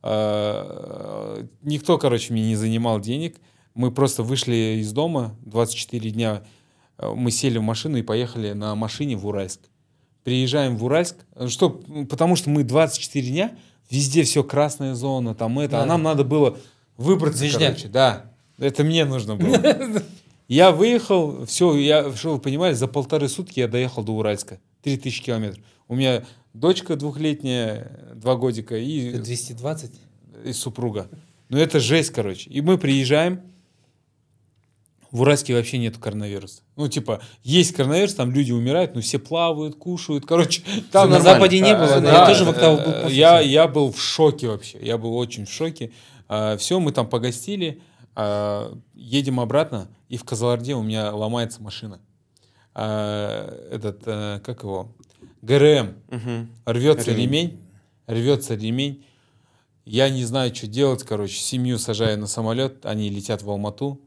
Э, Никто, короче, мне не занимал денег. Мы просто вышли из дома 24 дня. э, Мы сели в машину и поехали на машине в Уральск. Приезжаем в Уральск. Что? Потому что мы 24 дня, везде все красная зона, там это. Да. А нам надо было выбраться, Движняк. короче. Да, это мне нужно было. Я выехал, все, я, что вы понимаете, за полторы сутки я доехал до Уральска. 3000 километров. У меня дочка двухлетняя, два годика и, 220. и супруга. Ну это жесть, короче. И мы приезжаем, в Уральске вообще нет коронавируса. Ну, типа, есть коронавирус, там люди умирают, но все плавают, кушают. Короче, там на. Западе не было, А, да, я тоже в Октаву был э, после Я, я был в шоке вообще. Я был очень в шоке. все, мы там погостили. А, едем обратно, и в Казаларде у меня ломается машина. А, этот, а, как его, ГРМ. Мгм. Рвется Ремень. ремень. рвется ремень. Я не знаю, что делать, короче. Семью сажаю на самолет, они летят в Алмату.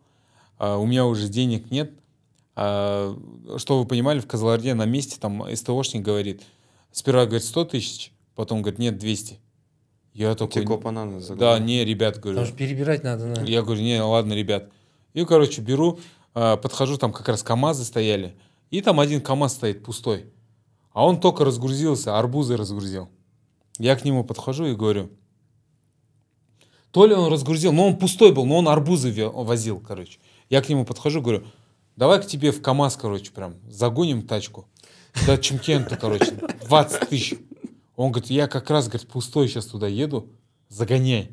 А, у меня уже денег нет. А, что вы понимали, в Казаларде на месте там СТОшник говорит, сперва говорит 100 тысяч, потом говорит, нет, 200. Я такой, Тебе копа надо да, не, ребят, говорю. Потому что перебирать надо. на- Я говорю, не, ладно, ребят. И, короче, беру, а, подхожу, там как раз КАМАЗы стояли. И там один КАМАЗ стоит пустой. А он только разгрузился, арбузы разгрузил. Я к нему подхожу и говорю, то ли он разгрузил, но он пустой был, но он арбузы возил, короче. Я к нему подхожу, говорю, давай к тебе в КАМАЗ, короче, прям загоним тачку. До Чемкента, короче, 20 тысяч. Он говорит, я как раз, говорит, пустой сейчас туда еду, загоняй.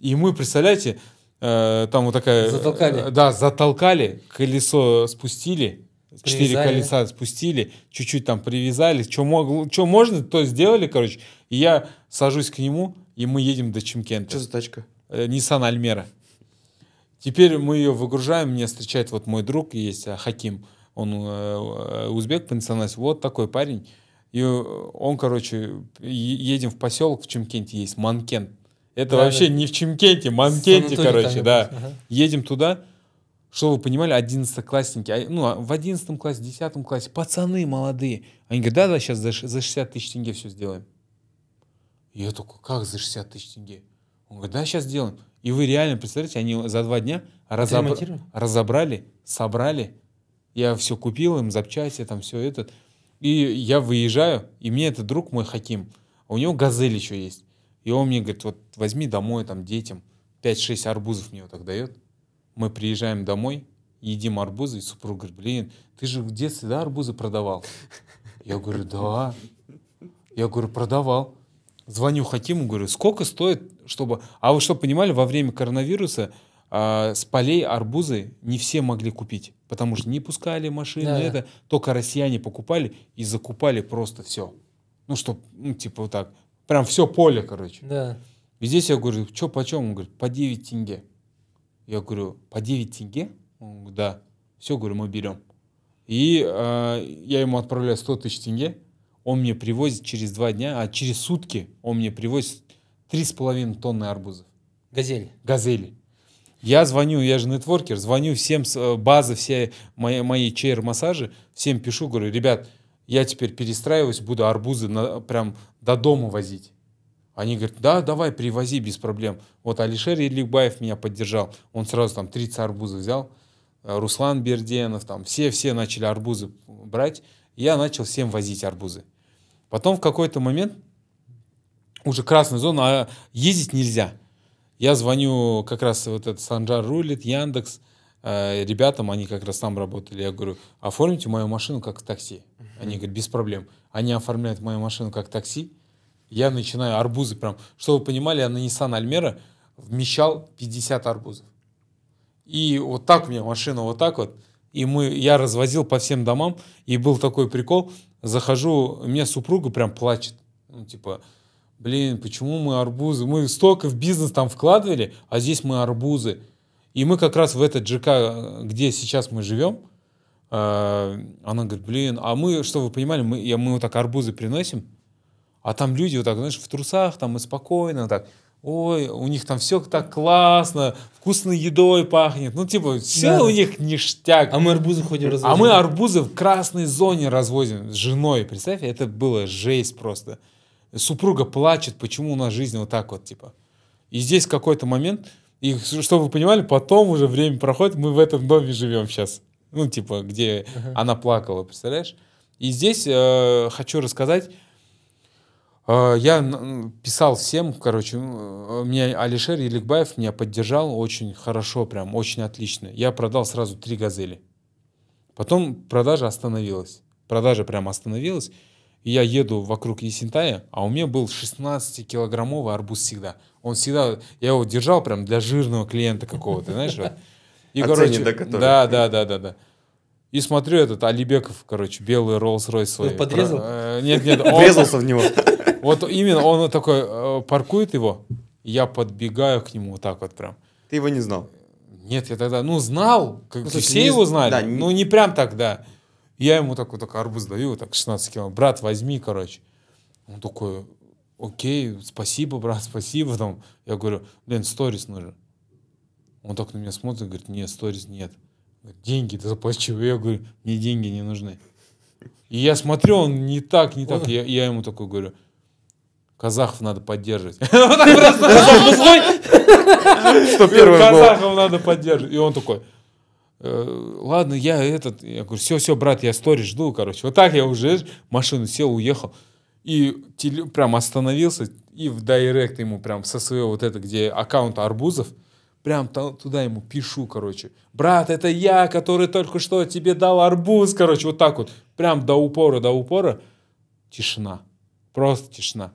И мы, представляете, э, там вот такая... Затолкали. э, Да, затолкали, колесо спустили, четыре колеса спустили, чуть-чуть там привязали, что можно, то сделали, короче. И я сажусь к нему, и мы едем до Чемкента. Что за тачка? Э, Nissan Альмера. Теперь мы ее выгружаем, меня встречает вот мой друг есть, э, Хаким, он э, узбек по национальности, вот такой парень. И он, короче, едем в поселок в Чемкенте, есть Манкент. Это Да, вообще да. не в Чемкенте, Манкенте, короче, да. ага. Едем туда, что вы понимали, одиннадцатоклассники, а, ну, а в одиннадцатом классе, десятом классе, пацаны молодые. Они говорят, да-да, сейчас за, за 60 тысяч тенге все сделаем. Я такой, как за 60 тысяч тенге? Он говорит, да, сейчас сделаем. И вы реально, представляете, они за два дня Отремонтировали? разобрали, собрали. Я все купил им, запчасти, там все это. И я выезжаю, и мне этот друг мой Хаким, а у него газель еще есть. И он мне говорит, вот возьми домой там детям, 5-6 арбузов мне вот так дает. Мы приезжаем домой, едим арбузы, и супруг говорит, блин, ты же в детстве, да, арбузы продавал? Я говорю, да. Я говорю, продавал. Звоню Хакиму, говорю, сколько стоит, чтобы... А вы что, понимали, во время коронавируса а, с полей арбузы не все могли купить, потому что не пускали машины, Да. это, только россияне покупали и закупали просто все. Ну, что, ну, типа вот так. Прям все поле, короче. Да. И здесь я говорю, что почем? Он говорит, по 9 тенге. Я говорю, по 9 тенге? Он говорит, да. Все, говорю, мы берем. И э, я ему отправляю 100 тысяч тенге. Он мне привозит через два дня, а через сутки он мне привозит 3,5 тонны арбузов. Газель. Газели. Я звоню, я же нетворкер, звоню всем с э, базы, все мои, мои чейр-массажи, всем пишу, говорю, ребят, я теперь перестраиваюсь, буду арбузы на- прям до дома возить. Они говорят, да, давай, привози без проблем. Вот Алишер Еликбаев меня поддержал. Он сразу там 30 арбузов взял. Э, Руслан Берденов, там все-все начали арбузы брать. Я начал всем возить арбузы. Потом в какой-то момент уже красная зона, а ездить нельзя. Я звоню, как раз вот этот Санжар рулит, Яндекс, э, ребятам, они как раз там работали. Я говорю, оформите мою машину как такси. Они говорят, без проблем. Они оформляют мою машину как такси. Я начинаю арбузы прям. Чтобы вы понимали, я на Nissan Альмера вмещал 50 арбузов. И вот так у меня машина, вот так вот. И мы, я развозил по всем домам, и был такой прикол. Захожу, у меня супруга прям плачет. Ну, типа, блин, почему мы арбузы? Мы столько в бизнес там вкладывали, а здесь мы арбузы. И мы как раз в этот ЖК, где сейчас мы живем, э, она говорит, блин, а мы, что вы понимали, мы, я, мы вот так арбузы приносим, а там люди вот так, знаешь, в трусах, там и спокойно так. Ой, у них там все так классно, вкусной едой пахнет. Ну, типа, все Да. у них ништяк. А мы арбузы ходим А развозим. мы арбузы в красной зоне развозим с женой. Представь, это было жесть просто. Супруга плачет, почему у нас жизнь вот так вот, типа. И здесь какой-то момент, и чтобы вы понимали, потом уже время проходит, мы в этом доме живем сейчас. Ну, типа, где она плакала, представляешь? И здесь э, хочу рассказать, я н- писал всем, короче, э, меня Алишер Еликбаев меня поддержал очень хорошо, прям очень отлично. Я продал сразу три газели. Потом продажа остановилась. Продажа прям остановилась. И я еду вокруг Есентая, а у меня был 16-килограммовый арбуз всегда. Он всегда, я его держал прям для жирного клиента какого-то, знаешь. И, Оценит, да, да, да, да, да. И смотрю, этот Алибеков, короче, белый Rolls-Royce свой. Ну, подрезал? Про- э, Нет, нет, он- Врезался в него. Вот именно он такой э, паркует его, я подбегаю к нему вот так вот прям. Ты его не знал. Нет, я тогда, ну, знал, как Ну, все не- его знали, да, не- но не прям тогда. Я ему такой, так арбуз даю, так 16 кило, брат, возьми, короче. Он такой, окей, спасибо, брат, спасибо. Там. Я говорю, блин, сторис нужен. Он так на меня смотрит, говорит, нет, сторис нет. Деньги ты заплачу. Я говорю, мне деньги не нужны. И я смотрю, он не так, не так. Я, я ему такой говорю, казахов надо поддерживать. Просто. Что первое было? Казахов надо поддерживать. И он такой, «Э, ладно, я этот, я говорю, все, все, брат, я сторис жду, короче. Вот так я уже в машину сел, уехал. И теле- прям остановился, и в директ ему прям со своего вот это, где аккаунт Арбузов, прям туда ему пишу, короче. Брат, это я, который только что тебе дал арбуз, короче, вот так вот. Прям до упора, до упора. Тишина. Просто тишина.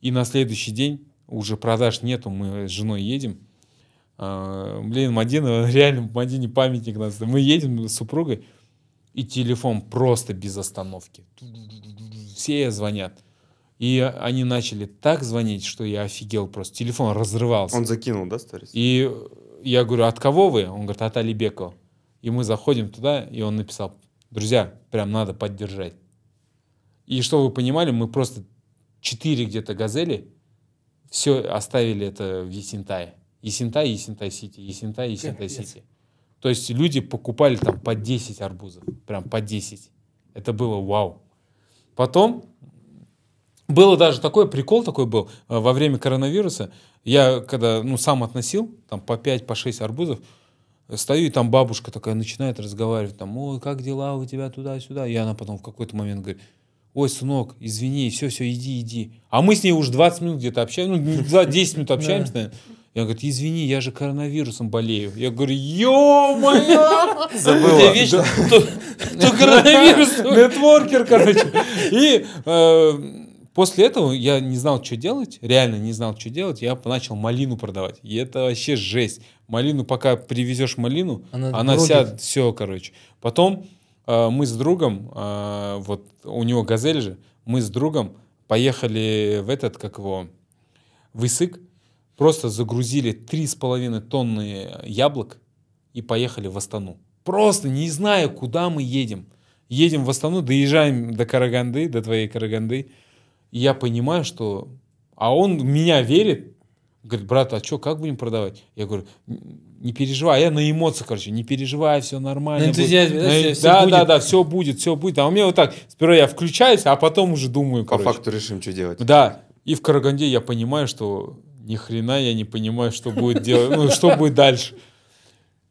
И на следующий день уже продаж нету, мы с женой едем. А, Блин, Мадина, реально, в Мадине памятник нас. Мы едем с супругой, и телефон просто без остановки. Все звонят. И они начали так звонить, что я офигел просто. Телефон разрывался. Он закинул, да, сторис? И я говорю, от кого вы? Он говорит, от Алибекова. И мы заходим туда, и он написал, друзья, прям надо поддержать. И что вы понимали, мы просто четыре где-то газели, все оставили это в Есентае. Есентай, Есентай Сити, Есентай, Есентай Капец. Сити. То есть люди покупали там по 10 арбузов, прям по 10. Это было вау. Потом было даже такой прикол такой был э, во время коронавируса. Я когда ну сам относил там по 5 по 6 арбузов, стою и там бабушка такая начинает разговаривать там, ой, как дела у тебя туда-сюда, и она потом в какой-то момент говорит, ой, сынок, извини, все, все, иди, иди. А мы с ней уже 20 минут где-то общаемся, ну, за 10 минут общаемся, наверное. Я говорю, извини, я же коронавирусом болею. Я говорю, ё-моё! Забыла. Тебя вечно то, то коронавирус. Нетворкер, короче. И э, после этого я не знал, что делать, реально не знал, что делать. Я начал малину продавать. И это вообще жесть. Малину, пока привезешь малину, Она она, бродит. вся, все, короче. Потом мы с другом, э, вот у него газель же, мы с другом поехали в этот, как его, в Исык, просто загрузили три с половиной тонны яблок и поехали в Астану. Просто не зная, куда мы едем. Едем в Астану, доезжаем до Караганды, до твоей Караганды. И я понимаю, что... А он меня верит. Говорит, брат, а что, как будем продавать? Я говорю, «Н- не переживай. Я на эмоциях, короче, не переживай, все нормально. На энтузиазме, будет». да, На- всё да, будет. да, да, все будет, все будет. А у меня вот так, сперва я включаюсь, а потом уже думаю, По короче. факту решим, что делать. Да, и в Караганде я понимаю, что ни хрена я не понимаю, что будет делать, ну, что будет дальше.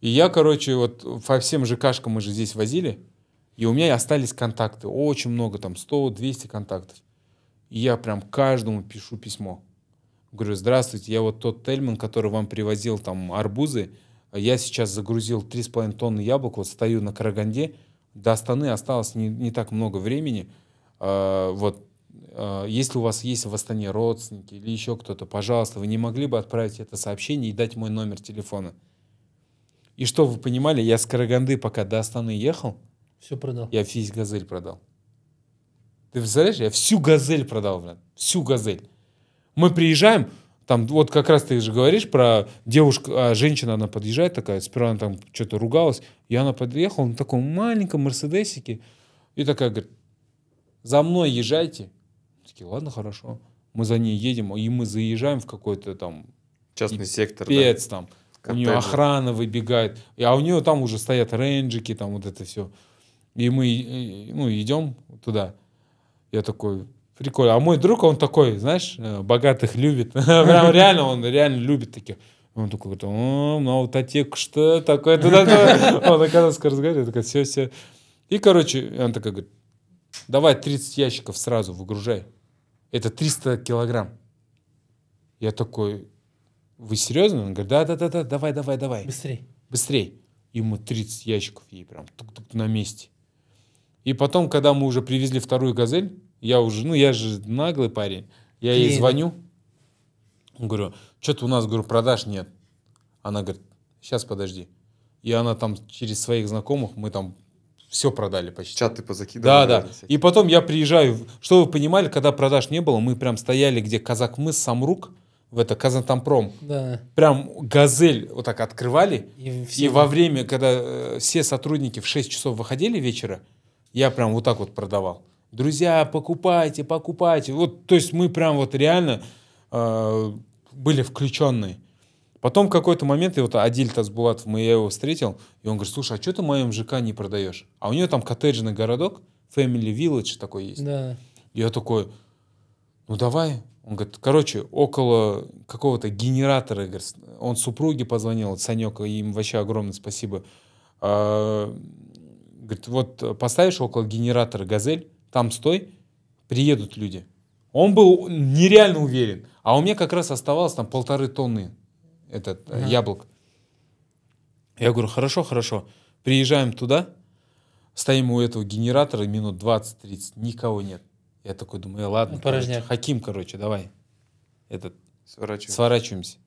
И я, короче, вот по всем ЖКшкам мы же здесь возили, и у меня остались контакты, очень много, там 100-200 контактов. И я прям каждому пишу письмо. Говорю, здравствуйте, я вот тот Тельман, который вам привозил там арбузы, я сейчас загрузил 3,5 тонны яблок, вот стою на Караганде, до Астаны осталось не, не так много времени, А, вот, а, если у вас есть в Астане родственники или еще кто-то, пожалуйста, вы не могли бы отправить это сообщение и дать мой номер телефона. И что вы понимали, я с Караганды, пока до Астаны ехал, Все продал. я весь газель продал. Ты представляешь, я всю газель продал, блин, всю газель. Мы приезжаем, там вот как раз ты же говоришь про девушку, а женщина, она подъезжает такая, сперва она там что-то ругалась, и она подъехала на таком маленьком мерседесике, и такая говорит, за мной езжайте. Такие, ладно, хорошо. Мы за ней едем, и мы заезжаем в какой-то там Частный сектор, да. пец там. У нее Коттеджи. охрана выбегает. А у нее там уже стоят рейнджики, там вот это все. И мы ну, идем туда. Я такой, прикольно. А мой друг, он такой, знаешь, э, богатых любит. Прям реально, он реально любит таких. Он такой ну вот отек, что такое? Он оказывается разговаривает, такой, все, все. И, короче, он такой говорит, давай 30 ящиков сразу выгружай. Это 300 килограмм. Я такой, вы серьезно? Он говорит, да-да-да, давай, давай, давай Быстрей. быстрей. Мы 30 ящиков ей прям тук-тук на месте. И потом, когда мы уже привезли вторую газель, я уже, ну я же наглый парень, я ей Клиент. звоню, говорю, что-то у нас, говорю, продаж нет. Она говорит, сейчас подожди. И она там через своих знакомых, мы там все продали почти. Чаты позакидывали. Да, да. всякие. И потом я приезжаю. Что вы понимали, когда продаж не было, мы прям стояли, где казак мыс, Самрук, в это Казантампром. Да. Прям газель вот так открывали. И, И во время, когда э, все сотрудники в 6 часов выходили вечера, я прям вот так вот продавал. Друзья, покупайте, покупайте. Вот, то есть мы прям вот реально э, были включенные. Потом в какой-то момент, и вот Адиль Тазбулатов, мы, я его встретил, и он говорит, слушай, а что ты моем ЖК не продаешь? А у него там коттеджный городок, Family Village такой есть. Да. Я такой, ну давай. Он говорит, короче, около какого-то генератора, говорит, он супруге позвонил, Санек, им вообще огромное спасибо. А, говорит, вот поставишь около генератора «Газель», там стой, приедут люди. Он был нереально уверен. А у меня как раз оставалось там полторы тонны этот, э, Ага. яблок. Я говорю, хорошо, хорошо. Приезжаем туда, стоим у этого генератора минут 20-30, никого нет. Я такой думаю, э, ладно, Ну, короче. Хаким, короче, давай. Этот, Сворачивай. сворачиваемся.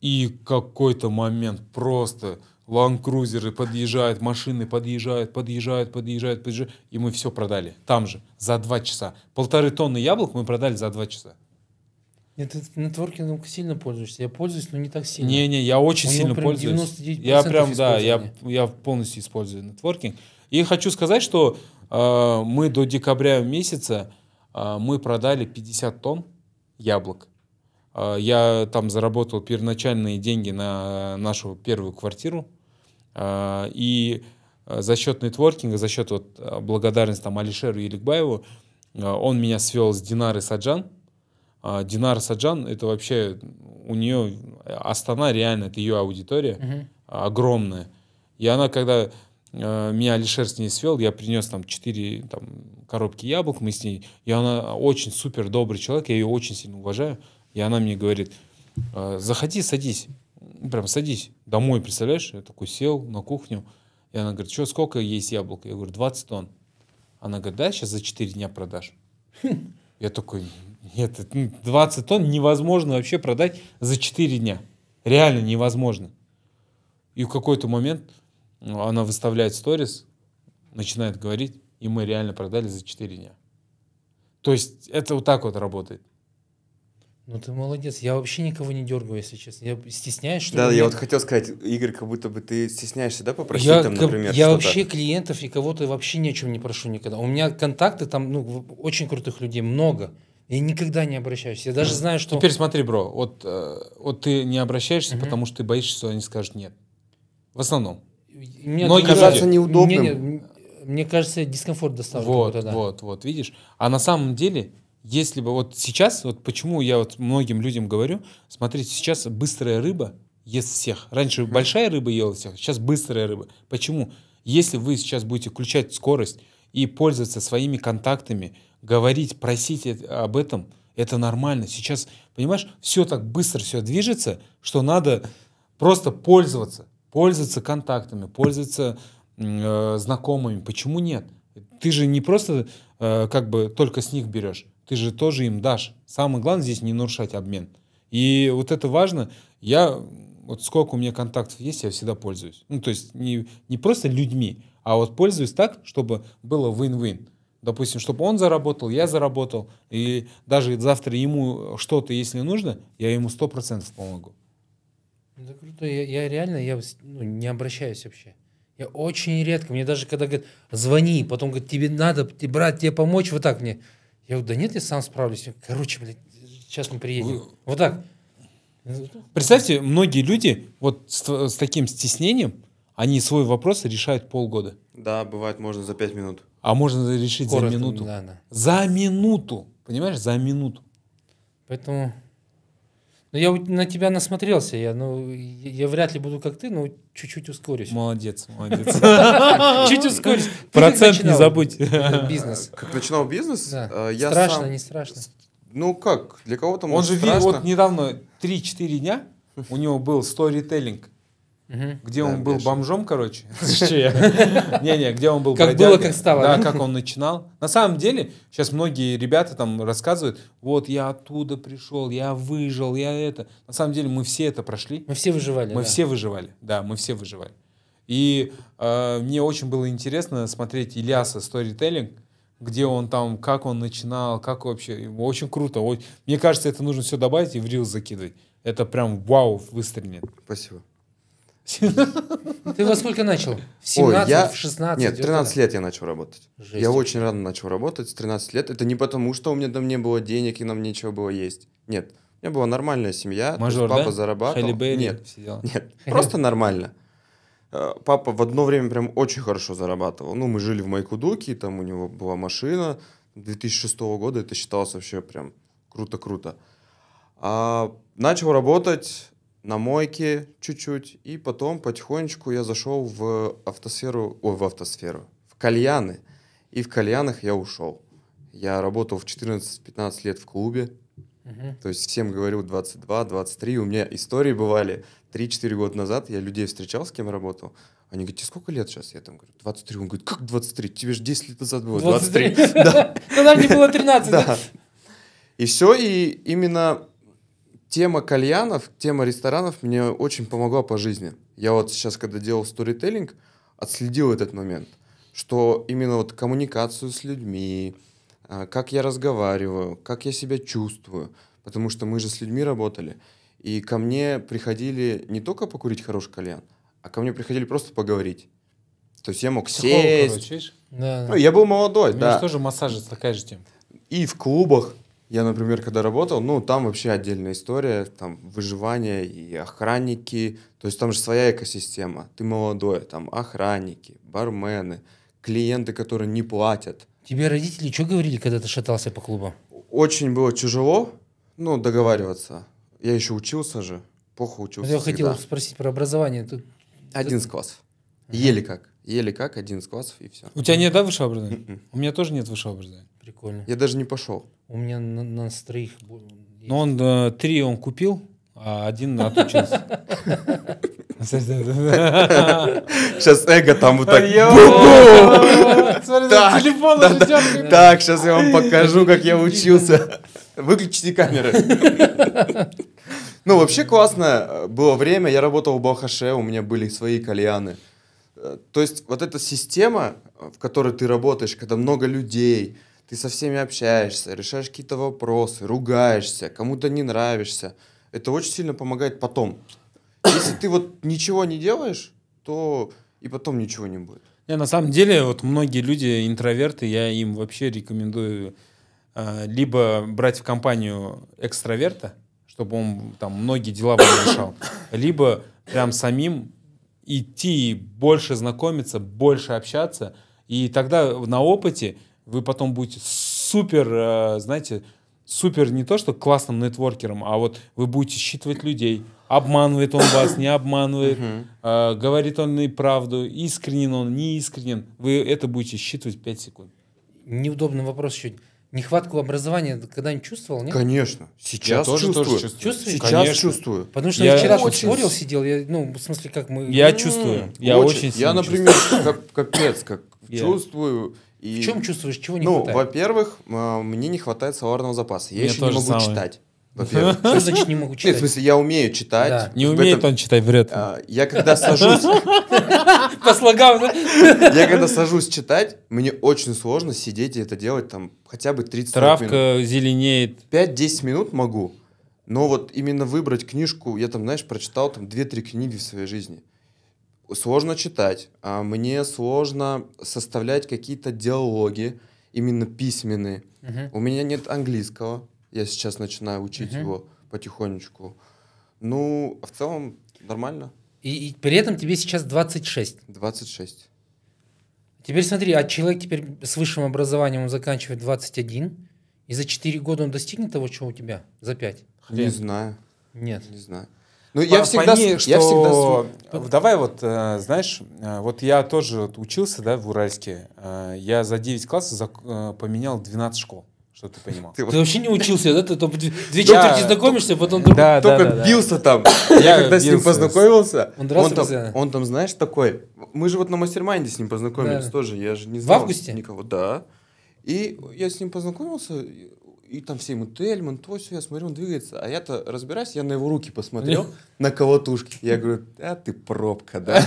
И какой-то момент просто ланкрузеры подъезжают, машины подъезжают, подъезжают, подъезжают, подъезжают. И мы все продали. Там же, за два часа. Полторы тонны яблок мы продали за два часа. Нет, ты нетворкингом сильно пользуешься. Я пользуюсь, но не так сильно. Не-не, я очень У сильно пользуюсь. 99% Я прям, да, я, я полностью использую нетворкинг. И хочу сказать, что э, мы до декабря месяца э, мы продали 50 тонн яблок. Э, я там заработал первоначальные деньги на нашу первую квартиру. Э, и э, за счет нетворкинга, за счет вот э, благодарности там Алишеру Еликбаеву, он меня свел с Динарой Саджан. А Динара Саджан, это вообще у нее Астана реально, это ее аудитория Мгм. огромная. И она, когда меня Алишер с ней свел, я принес там 4 там, коробки яблок, мы с ней, и она очень супер добрый человек, я ее очень сильно уважаю, и она мне говорит, «Э, заходи, садись, прям садись домой, представляешь? Я такой сел на кухню, и она говорит, что, сколько есть яблок? Я говорю, 20 тонн. Она говорит, да, сейчас за 4 дня продашь. Я такой, нет, это, ну, 20 тонн невозможно вообще продать за 4 дня. Реально невозможно. И в какой-то момент ну, она выставляет сторис, начинает говорить, и мы реально продали за 4 дня. То есть это вот так вот работает. Ну ты молодец. Я вообще никого не дергаю, если честно. Я стесняюсь, что Да, я мне- вот хотел сказать, Игорь, как будто бы ты стесняешься, да, попросить я, там, например, я вообще клиентов и кого-то вообще ни о чем не прошу никогда. У меня контакты там, ну, очень крутых людей, много. Я никогда не обращаюсь. Я даже знаю, что... Теперь смотри, бро, вот, э, вот ты не обращаешься, Мгм. потому что ты боишься, что они скажут нет. В основном. Мне Многие кажется, кажется неудобным. Не, не, мне кажется, дискомфорт доставлю. Вот, вот, вот, видишь? А на самом деле, если бы вот сейчас, вот почему я вот многим людям говорю, смотрите, сейчас быстрая рыба ест всех. Раньше большая рыба ела всех, сейчас быстрая рыба. Почему? Если вы сейчас будете включать скорость и пользоваться своими контактами, говорить, просить об этом, это нормально. Сейчас, понимаешь, все так быстро все движется, что надо просто пользоваться, пользоваться контактами, пользоваться э, знакомыми. Почему нет? Ты же не просто э, как бы только с них берешь, ты же тоже им дашь. Самое главное здесь не нарушать обмен. И вот это важно. Я вот сколько у меня контактов есть, я всегда пользуюсь. Ну, то есть не, не просто людьми, а вот пользуюсь так, чтобы было win-win. Допустим, чтобы он заработал, я заработал, и даже завтра ему что-то, если нужно, я ему 100% помогу. Это круто. Я, я реально я, ну, не обращаюсь вообще. Я очень редко. Мне даже когда говорят, звони, потом говорят, тебе надо, брат, тебе помочь, вот так мне. Я говорю, да нет, я сам справлюсь. Короче, блядь, сейчас мы приедем. Вы- Вот так. Представьте, многие люди вот с, с таким стеснением, они свой вопрос решают полгода. Да, бывает, можно за пять минут. А можно решить Коротко, за минуту. да, да. За минуту. Понимаешь, за минуту. Поэтому... Ну, я на тебя насмотрелся. Я, ну, я, вряд ли буду как ты, но чуть-чуть ускорюсь. Молодец, молодец. Чуть ускорюсь. Процент не забудь. Бизнес. Как начинал бизнес, Да. э, страшно, не страшно. Ну как, для кого-то Он же вот недавно 3-4 дня у него был сторителлинг, Мгм. где Да, он был бешено. бомжом, короче. Не-не, где он был Как было, как стало, Да, как он начинал. На самом деле, сейчас многие ребята там рассказывают, вот я оттуда пришел, я выжил, я это. На самом деле мы все это прошли. Мы все выживали. Мы все выживали, да, мы все выживали. И э, мне очень было интересно смотреть Ильяса сторителлинг, где он там, как он начинал, как вообще. Очень круто. Мне кажется, это нужно все добавить и в рил закидывать. Это прям вау, выстрелит. Спасибо. Ты во сколько начал? В 17, Ой, я... в 16? Нет, 13 лет я начал работать. Жесть. Я очень рано начал работать, с 13 лет. Это не потому, что у меня там не было денег и нам нечего было есть. Нет, у меня была нормальная семья. Мажор, папа да? зарабатывал. Нет, нет, просто нормально. Э, папа в одно время прям очень хорошо зарабатывал. Ну, мы жили в Майкудуке, там у него была машина. 2006 года это считалось вообще прям круто-круто. А начал работать на мойке чуть-чуть, и потом потихонечку я зашел в автосферу, ой, в автосферу, в кальяны. И в кальянах я ушел. Я работал в 14-15 лет в клубе, угу. то есть всем говорил 22-23. У меня истории бывали 3-4 года назад, я людей встречал, с кем работал, они говорят, тебе сколько лет сейчас? Я там говорю, 23. Он говорит, как 23? Тебе же 10 лет назад было 23. 23. Да. Тогда мне было 13. Да. И все, и именно тема кальянов, тема ресторанов мне очень помогла по жизни. Я вот сейчас, когда делал сторителлинг, отследил этот момент, что именно вот коммуникацию с людьми, а, как я разговариваю, как я себя чувствую, потому что мы же с людьми работали, и ко мне приходили не только покурить хороший кальян, а ко мне приходили просто поговорить. То есть я мог Психолог, сесть. Короче, видишь? Да, да. Ну, я был молодой, У меня да. тоже массаж такая же тема. И в клубах я, например, когда работал, ну, там вообще отдельная история, там выживание и охранники, то есть там же своя экосистема. Ты молодой, там охранники, бармены, клиенты, которые не платят. Тебе родители что говорили, когда ты шатался по клубам? Очень было тяжело, ну, договариваться. Я еще учился же, плохо учился. Я хотел спросить про образование. Тут... Один класс. Еле как. Еле как, один классов и все. У тебя нет, да, высшего образования? Mm-mm. М-м. У меня тоже нет высшего образования. Прикольно. Я даже не пошел. У меня на, на троих. Ну, он э, три он купил, а один отучился. Сейчас эго там вот так. Так, сейчас я вам покажу, как я учился. Выключите камеры. Ну, вообще классное было время. Я работал в Балхаше, у меня были свои кальяны. Э, то есть вот эта система, в которой ты работаешь, когда много людей, ты со всеми общаешься, решаешь какие-то вопросы, ругаешься, кому-то не нравишься, это очень сильно помогает потом. Если ты вот ничего не делаешь, то и потом ничего не будет. Не, на самом деле, вот многие люди, интроверты, я им вообще рекомендую э, либо брать в компанию экстраверта, чтобы он там многие дела решал, либо прям самим идти больше знакомиться, больше общаться, и тогда на опыте вы потом будете супер, э, знаете, супер не то, что классным нетворкером, а вот вы будете считывать людей, обманывает он вас, не обманывает, э, говорит он и правду, искренен он, не искренен, вы это будете считывать 5 секунд. Неудобный вопрос чуть. Нехватку образования когда-нибудь чувствовал, нет? Конечно. Сейчас я тоже чувствую. Тоже чувствую. Сейчас Конечно. чувствую. Потому что я, я вчера очень... спорил, сидел, я, ну, в смысле, как мы... Я чувствую. Я очень, очень Я, например, как, капец, как yeah. чувствую. И, в чем чувствуешь, чего не ну, хватает? Ну, во-первых, мне не хватает словарного запаса. Я Мне еще не могу самое. читать. Что значит не могу читать? Нет, в смысле, я умею читать. Да. Не умеет этом, он читать, вряд а, Я когда сажусь... По слогам, да? Я когда сажусь читать, мне очень сложно сидеть и это делать там хотя бы 30 Травка минут. Травка зеленеет. 5-10 минут могу. Но вот именно выбрать книжку, я там, знаешь, прочитал там 2-3 книги в своей жизни. Сложно читать, а мне сложно составлять какие-то диалоги, именно письменные. Угу. У меня нет английского, я сейчас начинаю учить угу. его потихонечку. Ну, в целом нормально. И, и при этом тебе сейчас 26. 26. Теперь смотри, а человек теперь с высшим образованием он заканчивает 21, и за 4 года он достигнет того, что у тебя? За 5? Не знаю. Нет. Не знаю. Ну, я всегда, пойми, что... я всегда... Давай вот, э, знаешь, э, вот я тоже учился, да, в Уральске. Э, я за 9 классов поменял 12 школ. Что ты понимал? Ты, ты вообще не учился, да? Ты две четверти знакомишься, потом друг... да, только да, да, бился там. Я когда с ним познакомился, он, он, там, он там, знаешь, такой... Мы же вот на mastermind е с ним познакомились тоже, я же не знал В августе? никого. Да. И я с ним познакомился, и там все ему Тельман, то все, я смотрю, он двигается. А я-то разбираюсь, я на его руки посмотрел, на колотушке. Я говорю, а ты пробка, да?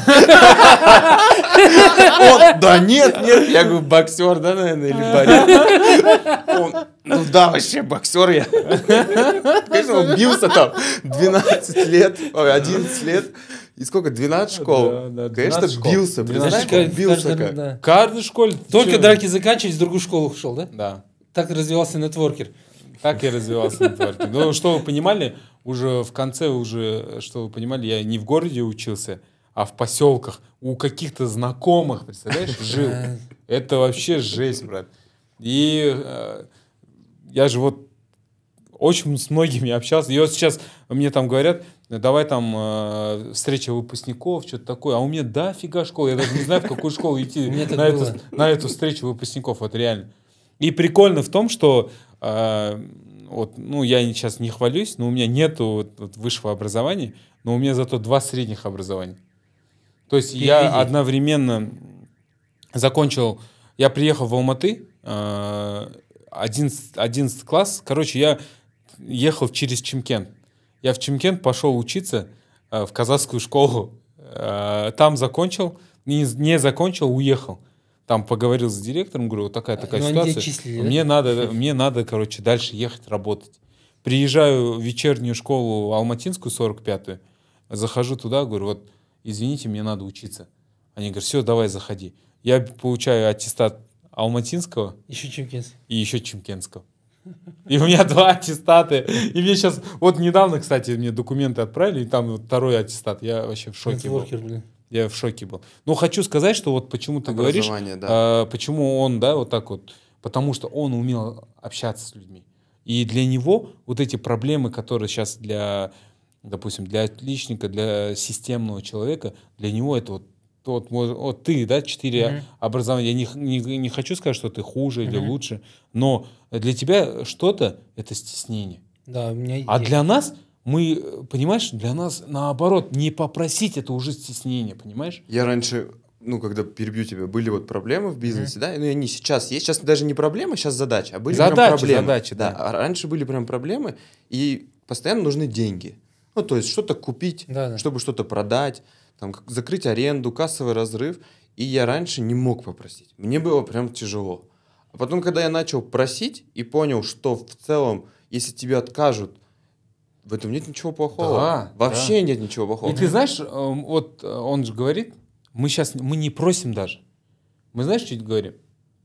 Он, да нет, нет. Я говорю, боксер, да, наверное, или борец? Он, ну да, вообще боксер я. Конечно, он бился там 12 лет, ой, 11 лет. И сколько, 12 школ? Да, да, 12 Конечно, школ. бился. 12 Представляешь, школ. как бился Каждый- как. да. Каждый школе. Только драки заканчивались, в другую школу ушел, да? Да. Так развивался нетворкер. Так я развивался на творке. Ну, что вы понимали, уже в конце, уже, что вы понимали, я не в городе учился, а в поселках у каких-то знакомых, представляешь, жил. Это вообще жесть, брат. И э, я же вот очень с многими общался. И вот сейчас мне там говорят, давай там э, встреча выпускников, что-то такое. А у меня дофига школ. Я даже не знаю, в какую школу идти на эту, на эту встречу выпускников. Вот реально. И прикольно в том, что э, вот, ну, я сейчас не хвалюсь, но у меня нету вот, вот высшего образования, но у меня зато два средних образования. То есть я Переведи. одновременно закончил, я приехал в Алматы, э, 11, 11 класс, короче, я ехал через Чемкент. Я в Чемкент пошел учиться э, в казахскую школу, Э, там закончил, не, не закончил, уехал. Там поговорил с директором, говорю, вот такая такая Ну, тебя ситуация. мне надо, мне надо, короче, дальше ехать работать. Приезжаю в вечернюю школу Алматинскую 45-ю, захожу туда, говорю, вот, извините, мне надо учиться. Они говорят, все, давай, заходи. Я получаю аттестат Алматинского Еще Чемкинс. и еще Чемкенского. И у меня два аттестата. И мне сейчас... Вот недавно, кстати, мне документы отправили, и там вот второй аттестат. Я вообще в шоке был. Блин. Я в шоке был. Ну, хочу сказать, что вот почему ты говоришь, да. а, почему он, да, вот так вот, потому что он умел общаться с людьми. И для него вот эти проблемы, которые сейчас для, допустим, для отличника, для системного человека, для него это вот вот, мож- вот ты, да, четыре Мгм. образования. Я не, не, не хочу сказать, что ты хуже или Мгм. лучше, но для тебя что-то это стеснение. Да, у меня А есть. для нас, мы, э, понимаешь, для нас наоборот, не попросить это уже стеснение, понимаешь? Я раньше, ну, когда перебью тебя, были вот проблемы в бизнесе, да, ну, и они сейчас есть. Сейчас даже не проблемы, сейчас задача, а были прям Задачи, проблемы. задачи, да. А раньше были прям проблемы, и постоянно нужны деньги. Ну, то есть что-то купить, Да, да. чтобы что-то продать, там, закрыть аренду, кассовый разрыв. И я раньше не мог попросить. Мне было прям тяжело. А потом, когда я начал просить и понял, что в целом, если тебе откажут, в этом нет ничего плохого. Да, Вообще нет ничего плохого. И ты знаешь, э, вот э, он же говорит, мы сейчас, мы не просим даже. Мы знаешь, что говорим?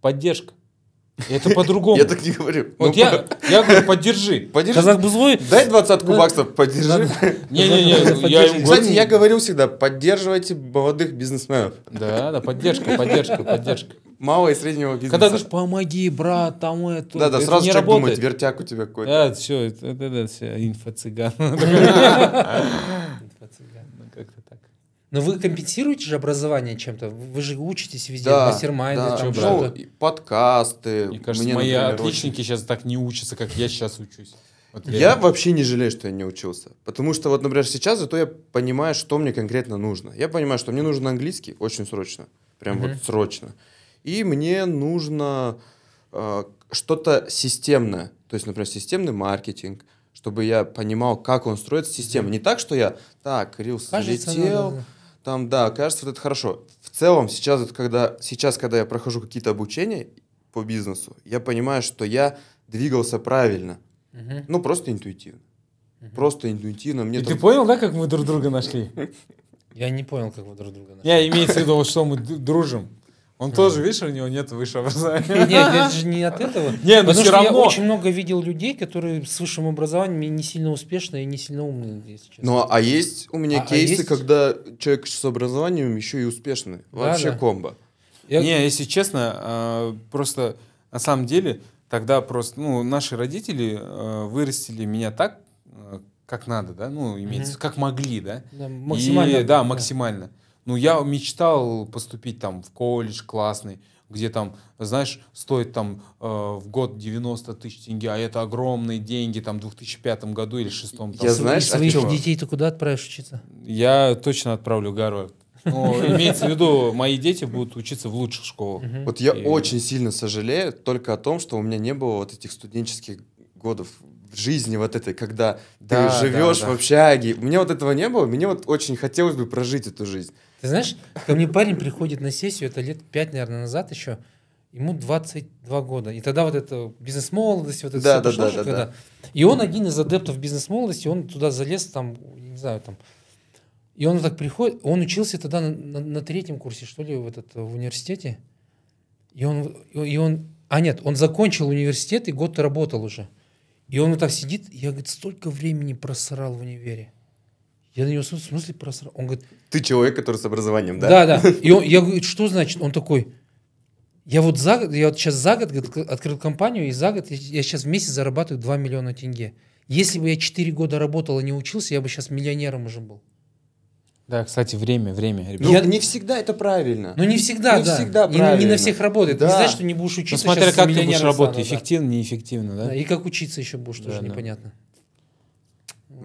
Поддержка. Это по-другому. Я так не говорю. Вот Ну, я, я говорю, поддержи. Подержи. Казах Бузлой. Дай двадцатку Да. баксов, поддержи. Не-не-не, я ему Кстати, я говорил всегда, поддерживайте молодых бизнесменов. Да, да, поддержка, поддержка, поддержка. Малого и среднего бизнеса. Когда говоришь, помоги, брат, тому это. Да, да, это сразу не человек думает, работает. вертяк у тебя какой-то. Да, все, это, это, это все инфо-цыган. Ну, Как-то так. Но вы компенсируете же образование чем-то? Вы же учитесь везде, Да, мастер-майнды, да. там Чё, Ну, подкасты. Мне кажется, Мне, мои например, отличники сейчас так не учатся, как я сейчас учусь. Вот Я реально. вообще не жалею, что я не учился. Потому что, вот, например, сейчас зато я понимаю, что мне конкретно нужно. Я понимаю, что мне нужен английский очень срочно. Прям Мгм. вот срочно. И мне нужно э, что-то системное. То есть, например, системный маркетинг, чтобы я понимал, как он строится система. Не так, что я, так, Рилс Кажется, залетел, надо- там, да, кажется, вот это хорошо. В целом, сейчас, вот, когда, сейчас, когда я прохожу какие-то обучения по бизнесу, я понимаю, что я двигался правильно. Мгм. Ну, просто интуитивно. Просто интуитивно. Мне И там- ты понял, да, как мы друг друга нашли? Я не понял, как вы друг друга нашли. Я имеется в виду, что мы дружим. Он тоже, видишь, у него нет высшего образования. Нет, это же не от этого. Не, но все что я равно. очень много видел людей, которые с высшим образованием не сильно успешные и не сильно умные, если честно. Ну, а есть у меня А- а кейсы, когда человек с образованием еще и успешный. Вообще комбо. Не, если честно, а, просто на самом деле тогда просто, ну, наши родители а, вырастили меня так, а, как надо, да, ну, имеется, как могли, да. Да, максимально. Да, максимально. Ну, я мечтал поступить там в колледж классный, где там, знаешь, стоит там э, в год 90 тысяч тенге, а это огромные деньги, там, в 2005 году или 2006. Там, Я знаешь, своих о чём? детей ты куда отправишь учиться? Я точно отправлю Гарвард. Ну, имеется в виду, мои дети будут учиться в лучших школах. Вот я очень сильно сожалею только о том, что у меня не было вот этих студенческих годов в жизни вот этой, когда Да, ты живешь да, да. в общаге. У меня вот этого не было, мне вот очень хотелось бы прожить эту жизнь. Ты знаешь, ко мне парень приходит на сессию, это лет 5, наверное, назад еще, ему 22 года. И тогда вот это бизнес-молодость, вот это Да, да, да, да, когда. да. И он один из адептов бизнес-молодости, он туда залез, там, не знаю, там. И он так приходит, он учился тогда на, на- на третьем курсе, что ли, в, этот, в университете. И он, и он, а нет, он закончил университет и год работал уже. И он вот так сидит, я, говорит, столько времени просрал в универе. Я на него смотрю, в смысле просрал? Он говорит, Ты человек, который с образованием, да? да, да. И он, я говорю, что значит? Он такой, я вот за год, я вот сейчас за год открыл компанию, и за год я, я сейчас в месяц зарабатываю 2 миллиона тенге. Если бы я 4 года работал и не учился, я бы сейчас миллионером уже был. Да, кстати, время, время, ребят. Ну, Я- не всегда это правильно. Но не всегда, Не да. всегда И не- не, правильно. на всех работает. Да. Не значит, что не будешь Ну, учиться. смотря щас как ты будешь работать, стану, да. эффективно, неэффективно, да? Да, И как учиться еще будешь, тоже Да, да. непонятно.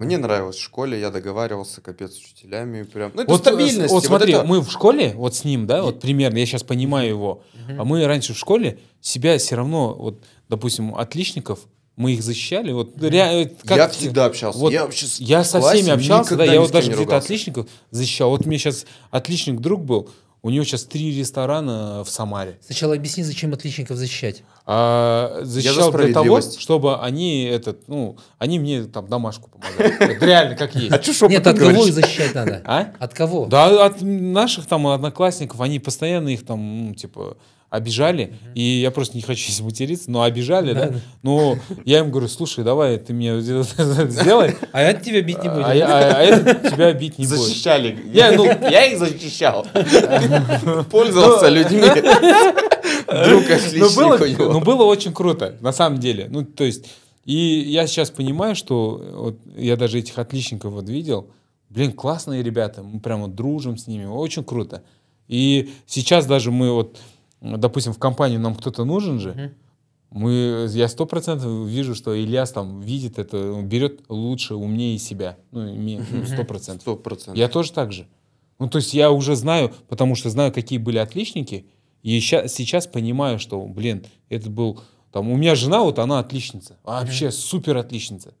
Мне нравилось в школе, я договаривался, капец, с учителями. Прям. Ну, это Вот, э, стабильность. Вот смотри, это- мы в школе, вот с ним, да, вот примерно, я сейчас понимаю его, а мы раньше в школе себя все равно, вот, допустим, отличников, мы их защищали, вот, ре- как- я всегда общался. Вот я вообще я со всеми общался, да, я вот даже где-то отличников защищал. Вот меня сейчас отличник друг был, у него сейчас три ресторана в Самаре. Сначала объясни, зачем отличников защищать. А, защищал для того, чтобы они этот, ну, они мне там домашку помогали. Это реально как есть. А чё шепотом Нет, от кого их защищать надо? А? От кого? Да, от наших там одноклассников, они постоянно их там, ну, типа, обижали. И я просто не хочу здесь материться, но обижали, да. Да. Но я им говорю, слушай, давай, ты мне сделай, А я тебя бить не буду. а я- а- а этот тебя бить не будет. Защищали. Я, ну, Я их защищал. Пользовался людьми. Друг Ну отличник ну, было очень круто, на самом деле. Ну, то есть, и я сейчас понимаю, что вот я даже этих отличников вот видел. Блин, классные ребята, мы прям вот дружим с ними, очень круто. И сейчас даже мы вот, допустим, в компанию нам кто-то нужен же, мы, я сто процентов вижу, что Ильяс там видит это, он берет лучше, умнее себя. Ну, ну, сто процентов. Сто процентов. Я тоже так же. Ну, то есть я уже знаю, потому что знаю, какие были отличники, и ща- сейчас понимаю, что, блин, это был... Там, у меня жена, вот она отличница, вообще супер отличница.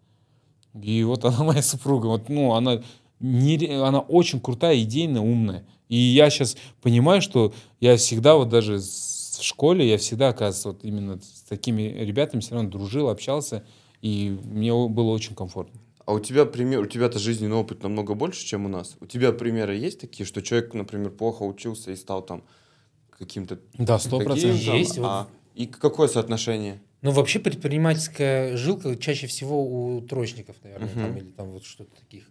И вот она моя супруга, вот, ну, она, нере- она очень крутая, идейная, умная. И я сейчас понимаю, что я всегда вот даже в школе, я всегда, оказывается, вот именно с такими ребятами все равно дружил, общался, и мне было очень комфортно. А у тебя пример, у тебя-то жизненный опыт намного больше, чем у нас. У тебя примеры есть такие, что человек, например, плохо учился и стал там каким-то Да, сто процентов. там, Есть, вот. а, И какое соотношение? Ну, вообще предпринимательская жилка чаще всего у троечников, наверное, Мгм. там, или там вот что-то таких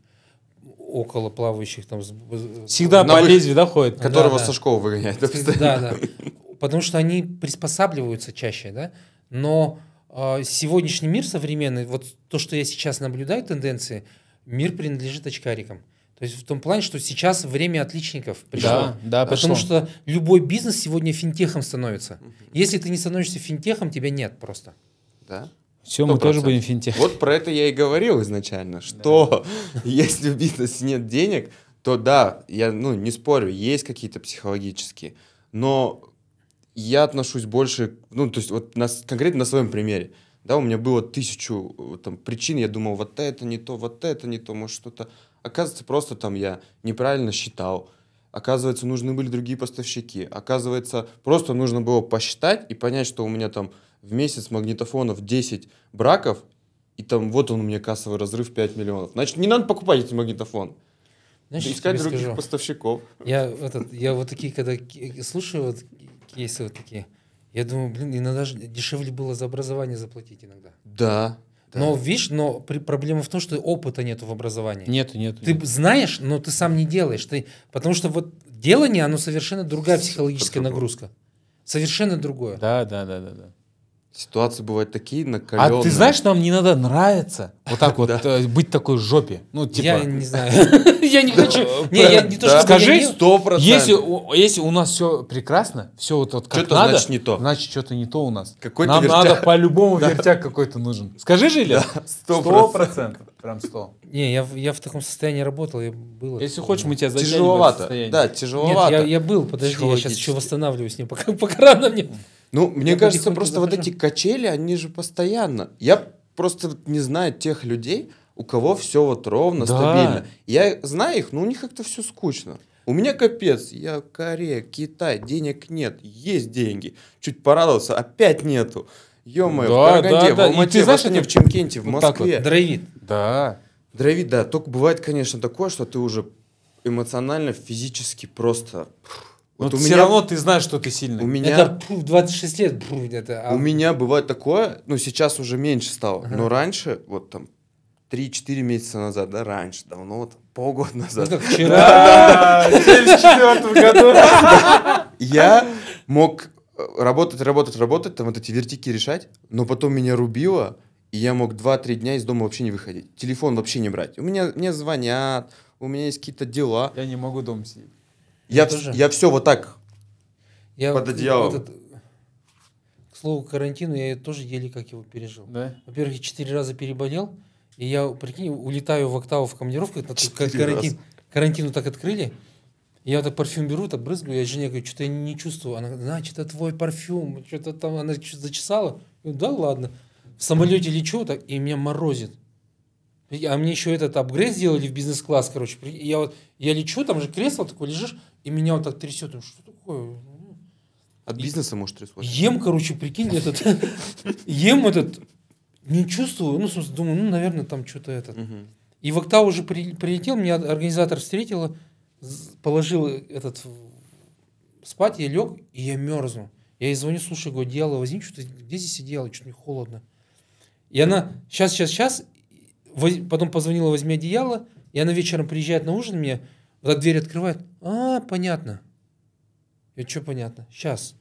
около плавающих там. Всегда На по вы- лезвию, да, ходит? Да, Которого да. со школы выгоняют. Да, да. Потому что они приспосабливаются чаще, да. Но э, сегодняшний мир современный, вот то, что я сейчас наблюдаю, тенденции, мир принадлежит очкарикам. То есть в том плане, что сейчас время отличников пришло. Да, да, Потому пришло. что любой бизнес сегодня финтехом становится. Если ты не становишься финтехом, тебя нет просто. Да. Все, мы Сто тоже будем финтех. Вот про это я и говорил изначально, что если в бизнесе нет денег, то да, я ну, не спорю, есть какие-то психологические, но я отношусь больше, ну, то есть вот на конкретно на своем примере. Да, у меня было тысячу э, там, причин, я думал, вот это не то, вот это не то, может что-то. Оказывается, просто там я неправильно считал. Оказывается, нужны были другие поставщики. Оказывается, просто нужно было посчитать и понять, что у меня там в месяц магнитофонов 10 браков, и там вот он у меня кассовый разрыв 5 миллионов. Значит, не надо покупать эти магнитофоны. Знаешь, Искать других скажу? поставщиков. Я, этот, я вот такие, когда слушаю вот кейсы вот такие, я думаю, блин, иногда же дешевле было за образование заплатить иногда. Да. да. Но видишь, но при- проблема в том, что опыта нету в образовании. Нету, нету. Ты нету. знаешь, но ты сам не делаешь. Ты, потому что вот делание, оно совершенно другая психологическая нагрузка. Совершенно другое. Да, да, да, да, да. Ситуации бывают такие накаленные. А ты знаешь, нам не надо нравиться. Вот так вот э, быть такой жопе. Ну, типа. Я не знаю. Я не хочу. Не, я не то, я Скажи, не- Сто процентов. Если, у- если у нас все прекрасно, все вот, вот как Что-то надо, значит не то. значит что-то не то у нас. Какой-то Нам надо по-любому вертяг какой-то нужен. Скажи же, Илья? сто процентов. Прям сто. Не, я, в- я в таком состоянии работал, я был. Если хочешь, мы тебя затянем Тяжеловато. Да, Нет, тяжеловато. я, я был, подожди, я сейчас еще восстанавливаюсь, не, пока, пока рано мне. Ну, мне Я кажется, просто вот захожу. эти качели, они же постоянно. Я просто не знают тех людей, у кого все вот ровно, Да. стабильно. Я знаю их, но у них как-то все скучно. У меня капец, я Корея, Китай, денег нет, есть деньги. Чуть порадовался, опять нету. Ё-моё, Да, в Караганде, да, в да. Алмате, ты в Астане, это в Чемкенте, в вот так Москве. Драйвит. Да. Дровит, да. Только бывает, конечно, такое, что ты уже эмоционально, физически просто... Но Вот у все меня, равно ты знаешь, что ты сильный. у меня, Это пф, в 26 лет. пф, это, а у меня бывает такое, ну сейчас уже меньше стало, Ага. но раньше, вот там 3-4 месяца назад, да, раньше, давно, вот, полгода ну, назад, как вчера. В 74 году. я мог э, работать, работать, работать, там вот эти вертики решать, но потом меня рубило, и я мог 2-3 дня из дома вообще не выходить. Телефон вообще не брать. У меня мне звонят, у меня есть какие-то дела. Я не могу дома сидеть. Я, тоже. вс- я все вот так. Я Под вот одеялом. этот, к слову, карантину я тоже еле как его пережил. Да? Во-первых, я четыре раза переболел, и я, прикинь, улетаю в Октаву в командировку, это карантин, карантину так открыли, я так парфюм беру, так брызгаю, я жене говорю, что-то я не чувствую. Она говорит, значит, это твой парфюм, что-то там, она что-то зачесала. Я говорю, да ладно. В самолете лечу, так, и меня морозит. А мне еще этот апгрейд сделали в бизнес-класс, короче. Я вот, я лечу, там же кресло такое лежишь, и меня вот так трясет. Думаю, Что такое? От бизнеса может трясти. Ем, короче, прикинь, этот, ем этот, не чувствую, ну, смысле, думаю, ну, наверное, там что-то этот. И в Октаву уже при- прилетел, меня организатор встретила, положил этот спать, я лег, и я мерзну. Я ей звоню, слушай, говорю, одеяло возьми, что-то, где здесь одеяло, что-то мне холодно. И она, сейчас, сейчас, сейчас, потом позвонила, возьми одеяло, и она вечером приезжает на ужин мне, вот дверь открывает, а, понятно. Я что понятно? Сейчас.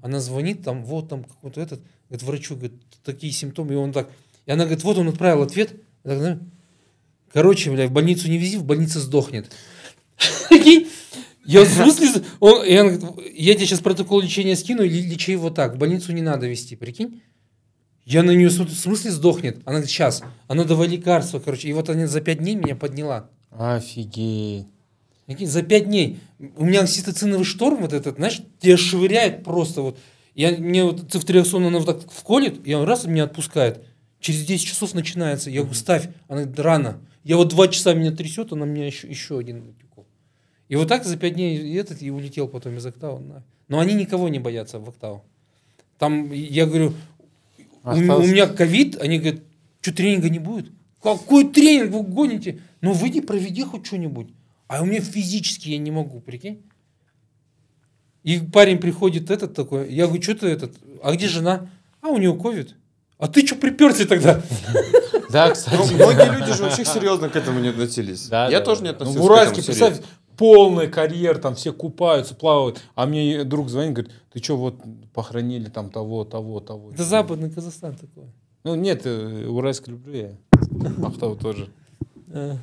Она звонит, там, вот там какой-то этот, говорит, врачу, говорит, такие симптомы, и он так, и она говорит, вот он отправил ответ, Я короче, бля, в больницу не вези, в больнице сдохнет. Я в смысле, он, говорит, я тебе сейчас протокол лечения скину, лечи его так, в больницу не надо вести, прикинь? Я на нее смотрю, в смысле сдохнет? Она говорит, сейчас, а ну давай лекарства, короче. И вот она за пять дней меня подняла. Офигеть. За пять дней. У меня окситоциновый шторм вот этот, знаешь, тебя швыряет просто вот. Я, мне вот цифтриаксон, она вот так вколет, и он раз меня отпускает. Через 10 часов начинается. Я говорю, ставь. Она говорит, рано. Я вот два часа меня трясет, она мне еще, еще один укол. И вот так за пять дней и этот и улетел потом из Октава. Но они никого не боятся в Октаву. Там, я говорю, Осталось- у меня ковид, они говорят, что тренинга не будет? Какой тренинг вы гоните? Ну выйди, проведи хоть что-нибудь. А у меня физически я не могу, прикинь. И парень приходит этот такой, я говорю, что ты этот, а где жена? А у нее ковид. А ты что приперся тогда? Да, Ну, кстати. многие люди же вообще серьезно к этому не относились. Да, Я да, тоже да. не Ну, относился в к этому серьезно. Полный карьер, там все купаются, плавают. А мне друг звонит, говорит, ты что, вот похоронили там того, того, того. Это западный Казахстан такой. Ну нет, э, Уральск люблю я. Ахтау тоже. А.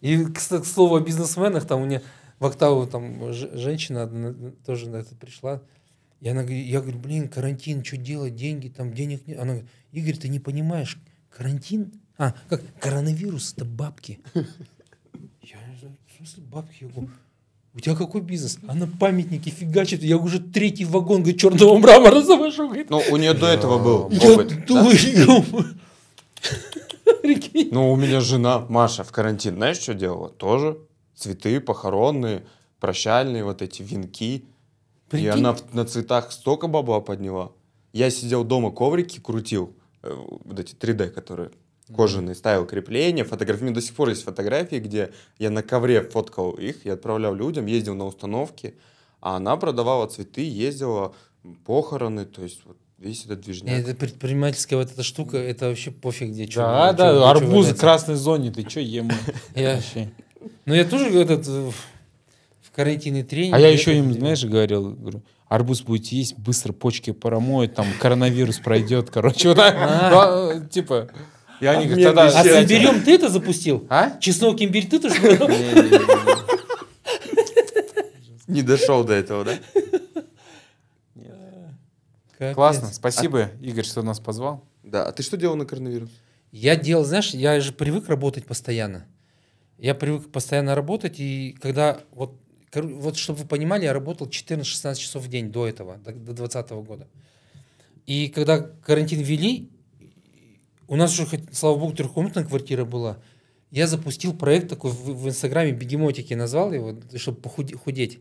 И, кстати, к слову о бизнесменах, там у меня в Октаву там женщина одна тоже на это пришла. И она говорит, я говорю, блин, карантин, что делать, деньги, там денег нет. Она говорит, Игорь, ты не понимаешь, карантин, а, как, коронавирус, это бабки. Смысле бабки? Я говорю, у тебя какой бизнес? Она памятники фигачит. Я уже третий вагон говорит, черного мрамора завожу. Говорит. Ну, у нее до этого был опыт. думаю. Ну, у меня жена Маша в карантин, знаешь, что делала? Тоже цветы похоронные, прощальные, вот эти венки. И она на цветах столько бабла подняла. Я сидел дома, коврики крутил, э, вот эти 3D, которые кожаные, ставил крепления, фотографии. У меня до сих пор есть фотографии, где я на ковре фоткал их, я отправлял людям, ездил на установки, а она продавала цветы, ездила, похороны, то есть вот весь этот движняк. Это предпринимательская вот эта штука, это вообще пофиг где чё- Да, да, чё арбуз в красной зоне, ты что ем? Я- Вообще. Ну я тоже этот э, в карантинный тренинг. А я еще им, знаешь, говорил, говорю, арбуз будете есть, быстро почки промоют, там коронавирус пройдет, короче, вот так. А. Ну, Типа, и они Обмен говорят, тогда... А с имбирем ты это запустил? А? Чеснок имбирь ты тоже? что. Не дошел до этого, да? Капец. Классно, спасибо, Игорь, что нас позвал. Да. А ты что делал на коронавирус? Я делал, знаешь, я же привык работать постоянно. Я привык постоянно работать, и когда вот, вот чтобы вы понимали, я работал 14-16 часов в день до этого, до, до 2020 года. И когда карантин ввели, у нас уже, слава богу, трехкомнатная квартира была. Я запустил проект такой в, в Инстаграме, бегемотики назвал его, чтобы похудеть.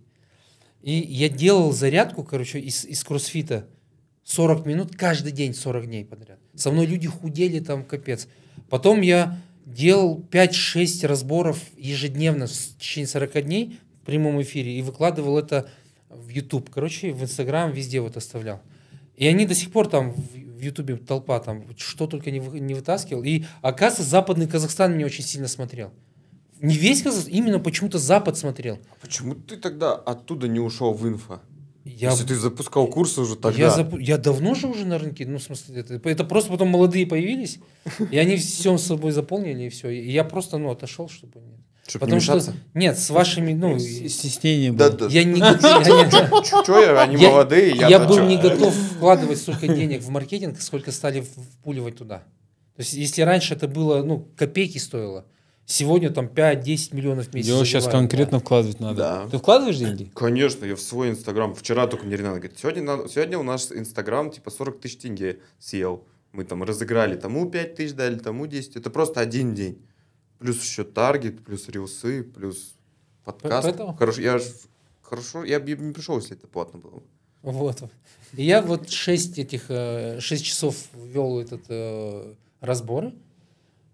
И я делал зарядку, короче, из, из кроссфита 40 минут каждый день, 40 дней подряд. Со мной люди худели там, капец. Потом я делал 5-6 разборов ежедневно в течение 40 дней в прямом эфире и выкладывал это в YouTube. Короче, в Инстаграм везде вот оставлял. И они до сих пор там в Ютубе толпа там что только не, не вытаскивал. И оказывается, западный Казахстан меня очень сильно смотрел. Не весь Казахстан, именно почему-то Запад смотрел. А почему ты тогда оттуда не ушел в инфо? Я, Если ты запускал курсы уже тогда. Я, запу... я давно же уже на рынке, ну, в смысле, это, это просто потом молодые появились, и они все с собой заполнили, и все. И я просто, ну, отошел, чтобы нет. Чтобы Потому не что нет, с вашими, ну, стеснением. Да, да. Я не Что я, они молодые, я был не готов вкладывать столько денег в маркетинг, сколько стали впуливать туда. То есть, если раньше это было, ну, копейки стоило, Сегодня там 5-10 миллионов в месяц. Его сейчас конкретно да. вкладывать надо. Да. Ты вкладываешь деньги? Конечно, я в свой инстаграм. Вчера только мне Ренат говорит, сегодня, сегодня у нас инстаграм типа 40 тысяч тенге съел. Мы там разыграли тому 5 тысяч дали, тому 10. Это просто один день. Плюс еще таргет, плюс рилсы, плюс подкаст. Поэтому... Хорошо, я хорошо, я бы не пришел, если это платно было. Вот. И я вот 6 этих, 6 э, часов вел этот э, разборы.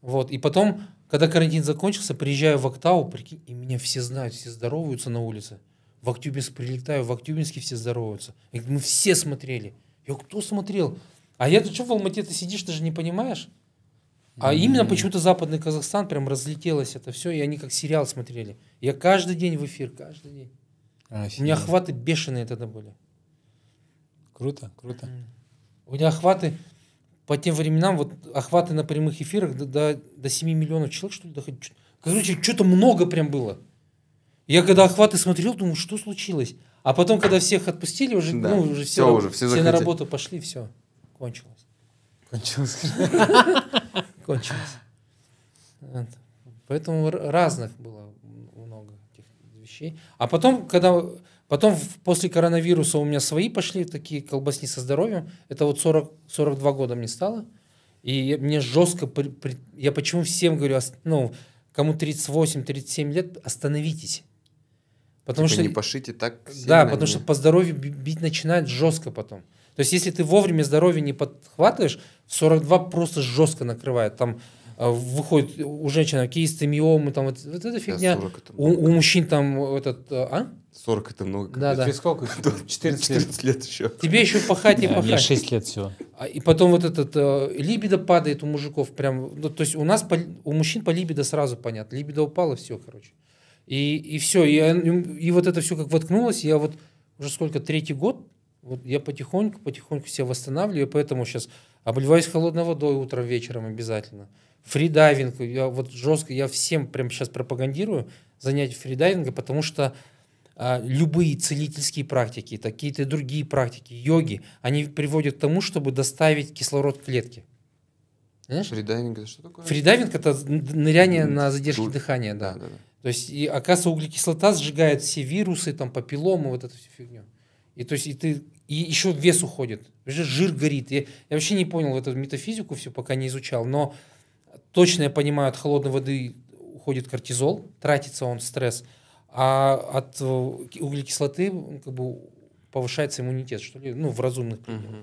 Вот. И потом когда карантин закончился, приезжаю в Октаву, прикинь, и меня все знают, все здороваются на улице. В Актюбинск прилетаю, в Актюбинске все здороваются. И мы все смотрели. Я говорю, кто смотрел? А я тут что в Алмате ты сидишь, ты же не понимаешь? А mm-hmm. именно почему-то Западный Казахстан прям разлетелось это все, и они как сериал смотрели. Я каждый день в эфир, каждый день. А, У меня охваты бешеные тогда были. Круто, круто. У меня охваты по тем временам вот охваты на прямых эфирах до, до, до 7 миллионов человек, что ли, доходили. Короче, что-то много прям было. Я когда охваты смотрел, думаю, что случилось? А потом, когда всех отпустили, уже, да. ну, уже все, все, уже, все, все на работу пошли, все, кончилось. Кончилось. Кончилось. Поэтому разных было много этих вещей. А потом, когда Потом после коронавируса у меня свои пошли такие колбасни со здоровьем. Это вот 40, 42 года мне стало. И мне жестко... Я почему всем говорю, ну, кому 38-37 лет, остановитесь. Потому типа что... не пошите так сильно, Да, потому не... что по здоровью бить начинает жестко потом. То есть, если ты вовремя здоровье не подхватываешь, 42 просто жестко накрывает. Там э, выходит у женщины кистомиомы, там вот, вот эта фигня. У, у мужчин там этот... Э, а? 40 это много. Да, да. Тебе сколько? 14, 14 лет. еще. Тебе еще пахать и пахать. Мне 6 лет всего. А, и потом вот этот э, либидо падает у мужиков прям. Ну, то есть у нас по, у мужчин по либидо сразу понятно. Либидо упало, все, короче. И, и все. И, и вот это все как воткнулось. Я вот уже сколько, третий год, вот я потихоньку, потихоньку себя восстанавливаю, поэтому сейчас обливаюсь холодной водой утром, вечером обязательно. Фридайвинг, я вот жестко, я всем прямо сейчас пропагандирую занятие фридайвинга, потому что а, любые целительские практики, какие-то другие практики, йоги, они приводят к тому, чтобы доставить кислород клетке. Знаешь? Фридайвинг это что такое? Фридайвинг это ныряние mm-hmm. на задержке Дур. дыхания, да. Да, да, да. То есть, и, оказывается, углекислота сжигает все вирусы, там, папилломы, вот эту всю фигню. И то есть, и ты, и еще вес уходит, уже жир горит. Я, я вообще не понял эту метафизику все, пока не изучал, но точно я понимаю, от холодной воды уходит кортизол, тратится он стресс, а от э, углекислоты как бы повышается иммунитет, что ли, ну, в разумных пределах.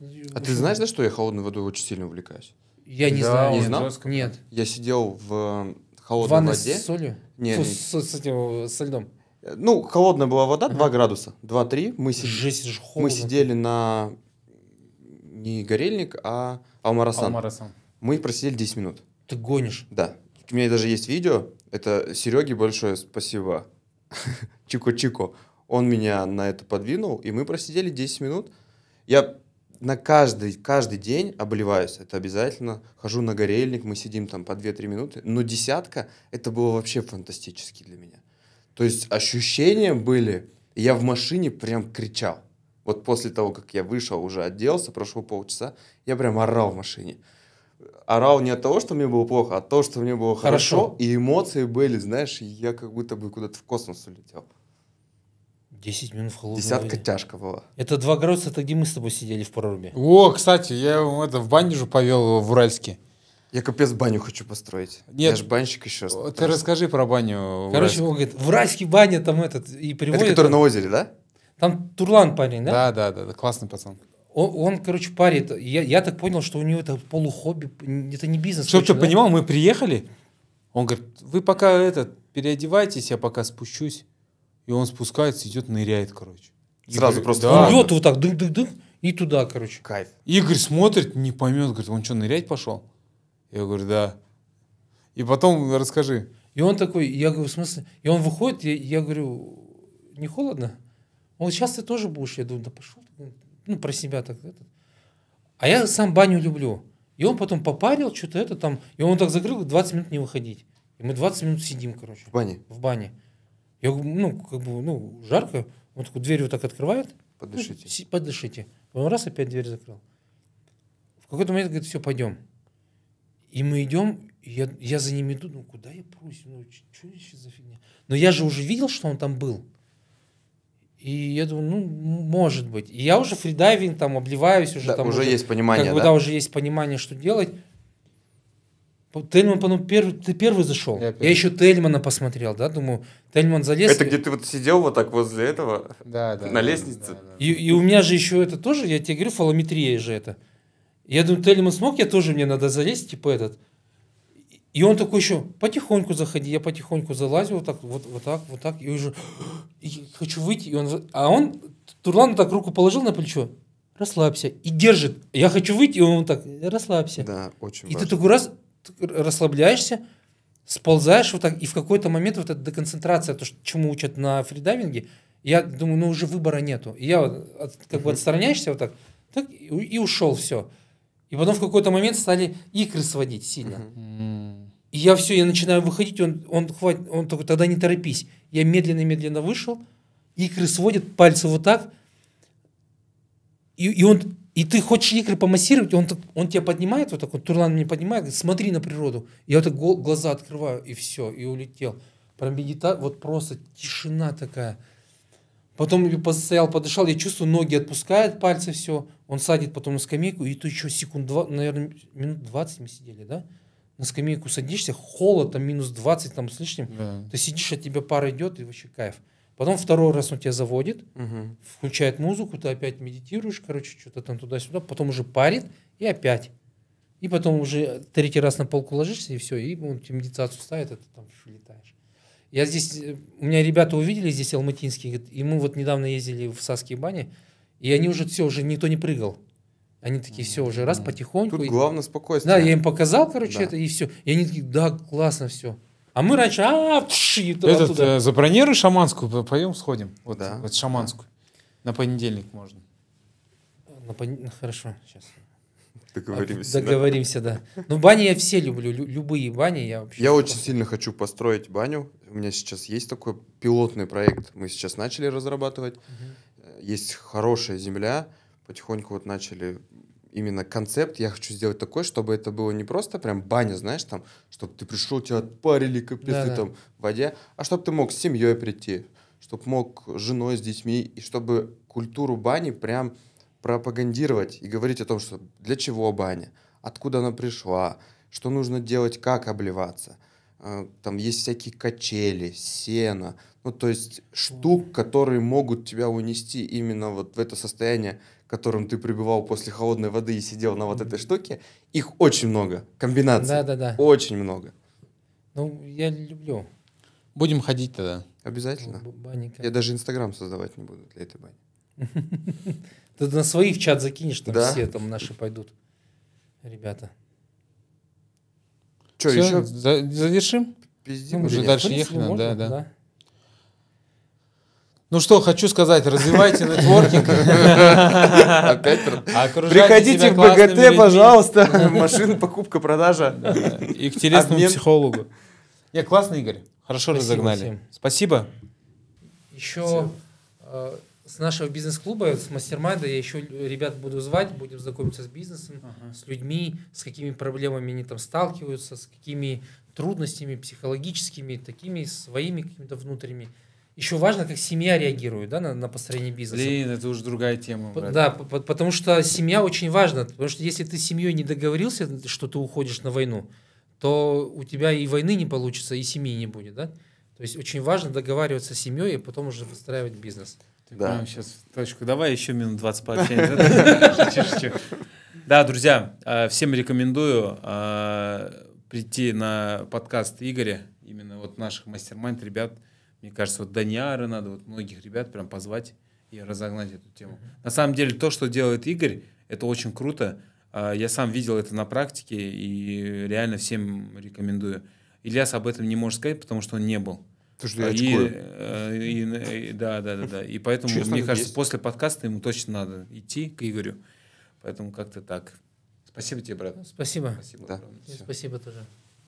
Угу. А ты знаешь, за что я холодной водой очень сильно увлекаюсь? Я не да, знаю. Не знал? Нет. Я сидел в холодной Ванна воде. с солью? Нет. С, с, с, этим, со льдом? Ну, холодная была вода, ага. 2 градуса, 2-3. Мы, сид... Жесть, же мы сидели на не горельник, а Алмарасан. Алмарасан. Мы просидели 10 минут. Ты гонишь? Да. У меня даже есть видео, это Сереге большое спасибо. Чико-чико. Он меня на это подвинул, и мы просидели 10 минут. Я на каждый, каждый день обливаюсь, это обязательно. Хожу на горельник, мы сидим там по 2-3 минуты. Но десятка, это было вообще фантастически для меня. То есть ощущения были, я в машине прям кричал. Вот после того, как я вышел, уже оделся, прошло полчаса, я прям орал в машине орал не от того, что мне было плохо, а от того, что мне было хорошо, хорошо и эмоции были, знаешь, я как будто бы куда-то в космос улетел. 10 минут в холодной Десятка воде. тяжко было. Это 2 градуса, это где мы с тобой сидели в проруби. О, кстати, я это, в баню же повел в Уральске. Я капец баню хочу построить. Нет. Я же банщик еще. Ты расскажи про баню. Короче, он говорит, в райский баня там этот, и Это приводит... который на озере, да? Там Турлан парень, да? Да, да, да, классный пацан. Он, он, короче, парит. Я, я так понял, что у него это полухобби, это не бизнес. Чтобы ты да? понимал, мы приехали, он говорит, вы пока это, переодевайтесь, я пока спущусь. И он спускается, идет, ныряет, короче. Сразу Игорь- просто Да. идет вот так, дык-дык-дык, и туда, короче. Кайф. Игорь смотрит, не поймет, говорит, он что, нырять пошел? Я говорю, да. И потом расскажи. И он такой, я говорю, в смысле? И он выходит, я, я говорю, не холодно? Он говорит, сейчас ты тоже будешь. Я думаю, да пошел. ты». Ну, про себя так. Это. А я сам баню люблю. И он потом попарил, что-то это там. И он так закрыл, говорит, 20 минут не выходить. И мы 20 минут сидим, короче, В бане. в бане. Я говорю, ну, как бы, ну, жарко. Он такой дверь вот так открывает. Подышите. Ну, подышите. Он раз опять дверь закрыл. В какой-то момент говорит, все, пойдем. И мы идем, и я, я за ним иду, ну куда я прусь, ну что еще за фигня? Но я же уже видел, что он там был. И я думаю, ну, может быть. И я уже фридайвинг, там, обливаюсь уже. Да, там уже есть понимание, Как бы, да? да, уже есть понимание, что делать. Тельман, по-моему, первый, ты первый зашел. Я Я, еще Тельмана посмотрел, да, думаю, Тельман залез. Это где ты вот сидел вот так возле этого? Да, да. На да, лестнице? да, да. И, и у меня же еще это тоже, я тебе говорю, фалометрия же это. Я думаю, Тельман смог, я тоже, мне надо залезть, типа этот. И он такой еще, потихоньку заходи, я потихоньку залазю, вот так, вот, вот так, вот так, и уже и хочу выйти, и он, а он, Турлан так руку положил на плечо, расслабься, и держит. Я хочу выйти, и он так, расслабься. Да, очень И важно. ты такой раз расслабляешься, сползаешь вот так, и в какой-то момент вот эта деконцентрация, то, что, чему учат на фридайвинге, я думаю, ну уже выбора нету. И я вот от- как бы отстраняешься вот так, так и, и ушел, все. И потом в какой-то момент стали икры сводить сильно. И я все, я начинаю выходить, он, он, хватит, он такой, тогда не торопись. Я медленно-медленно вышел, икры сводят, пальцы вот так, и, и он, и ты хочешь икры помассировать, он, так- он тебя поднимает, вот так вот, Турлан меня поднимает, говорит, смотри на природу. Я вот так глаза открываю, и все, и улетел. Про медита, вот просто тишина такая. Потом постоял, подышал, я чувствую, ноги отпускает, пальцы все. Он садит потом на скамейку, и ты еще секунд, два, наверное, минут 20 мы сидели, да? На скамейку садишься, холод, там минус 20 там с лишним. Да. Ты сидишь, от тебя пар идет, и вообще кайф. Потом второй раз он тебя заводит, Мгм. включает музыку, ты опять медитируешь, короче, что-то там туда-сюда, потом уже парит, и опять. И потом уже третий раз на полку ложишься, и все, и он тебе медитацию ставит, ты там летаешь. Я здесь, э, у меня ребята увидели здесь алматинские, говорят, и мы вот недавно ездили в Сасские бани, и они уже все, уже никто не прыгал. Они такие, все, уже раз потихоньку. Тут главное спокойствие. да, я им показал, короче, Да. это, и все. И они такие, да, классно все. А мы раньше, а, пш, и туда, Этот, туда. э, забронируй шаманскую, по- поем, сходим. Вот, Да. вот шаманскую. На понедельник можно. Ну, пон- хорошо, сейчас. Договоримся. да. Договоримся, да. Ну, бани я все люблю, лю- любые бани я вообще. Я очень сильно хочу построить баню. У меня сейчас есть такой пилотный проект. Мы сейчас начали разрабатывать. Есть хорошая земля. Потихоньку вот начали именно концепт. Я хочу сделать такой, чтобы это было не просто прям баня, знаешь, там, чтобы ты пришел, тебя отпарили, капец, Да, ты да. там в воде, а чтобы ты мог с семьей прийти, чтобы мог с женой, с детьми, и чтобы культуру бани прям пропагандировать и говорить о том, что для чего баня, откуда она пришла, что нужно делать, как обливаться. Э, Там есть всякие качели, сено, ну то есть штук, которые могут тебя унести именно вот в это состояние, в котором ты пребывал после холодной воды и сидел на вот этой штуке. Их очень много, комбинаций. Да, да, да. Очень много. Ну, я люблю Будем ходить тогда. Обязательно. б- бани. Я даже Инстаграм создавать не буду для этой бани. Ты на своих в чат закинешь, там Да. все там наши пойдут. Ребята. Что, Всё, еще за- завершим? пиздим? Ну, уже или нет? дальше ехали, можно, да, да. Ну что, хочу сказать, развивайте нетворкинг. Приходите в БГТ, пожалуйста. Машина, покупка, продажа. И к телесному психологу. Не, классно, Игорь. Хорошо разогнали. Спасибо. Еще с нашего бизнес-клуба, с мастер-майнда я еще ребят буду звать, будем знакомиться с бизнесом, с людьми, с какими проблемами они там сталкиваются, с какими трудностями психологическими, такими своими какими-то внутренними. еще важно, как семья реагирует да, на, на построение бизнеса. Блин, это уже другая тема. Брат. Да, потому что семья очень важна. Потому что если ты с семьей не договорился, что ты уходишь на войну, то у тебя и войны не получится, и семьи не будет. Да? То есть очень важно договариваться с семьей, и потом уже выстраивать бизнес. Ты да. Прям сейчас точку. Давай еще минут 20 пообщаемся. Да, друзья, э, всем рекомендую э, прийти на подкаст Игоря, именно вот наших мастер-майнд ребят. Мне кажется, вот Даниары надо, вот многих ребят прям позвать и разогнать эту тему. На самом деле, то, что делает Игорь, это очень круто. А, я сам видел это на практике и реально всем рекомендую. Ильяс об этом не может сказать, потому что он не был. Потому что я и, э, и, и, да, да, да, да. И поэтому, Честно, мне кажется, есть. после подкаста ему точно надо идти к Игорю. Поэтому как-то так. Спасибо тебе, брат. Спасибо. Спасибо. Да. Спасибо тоже.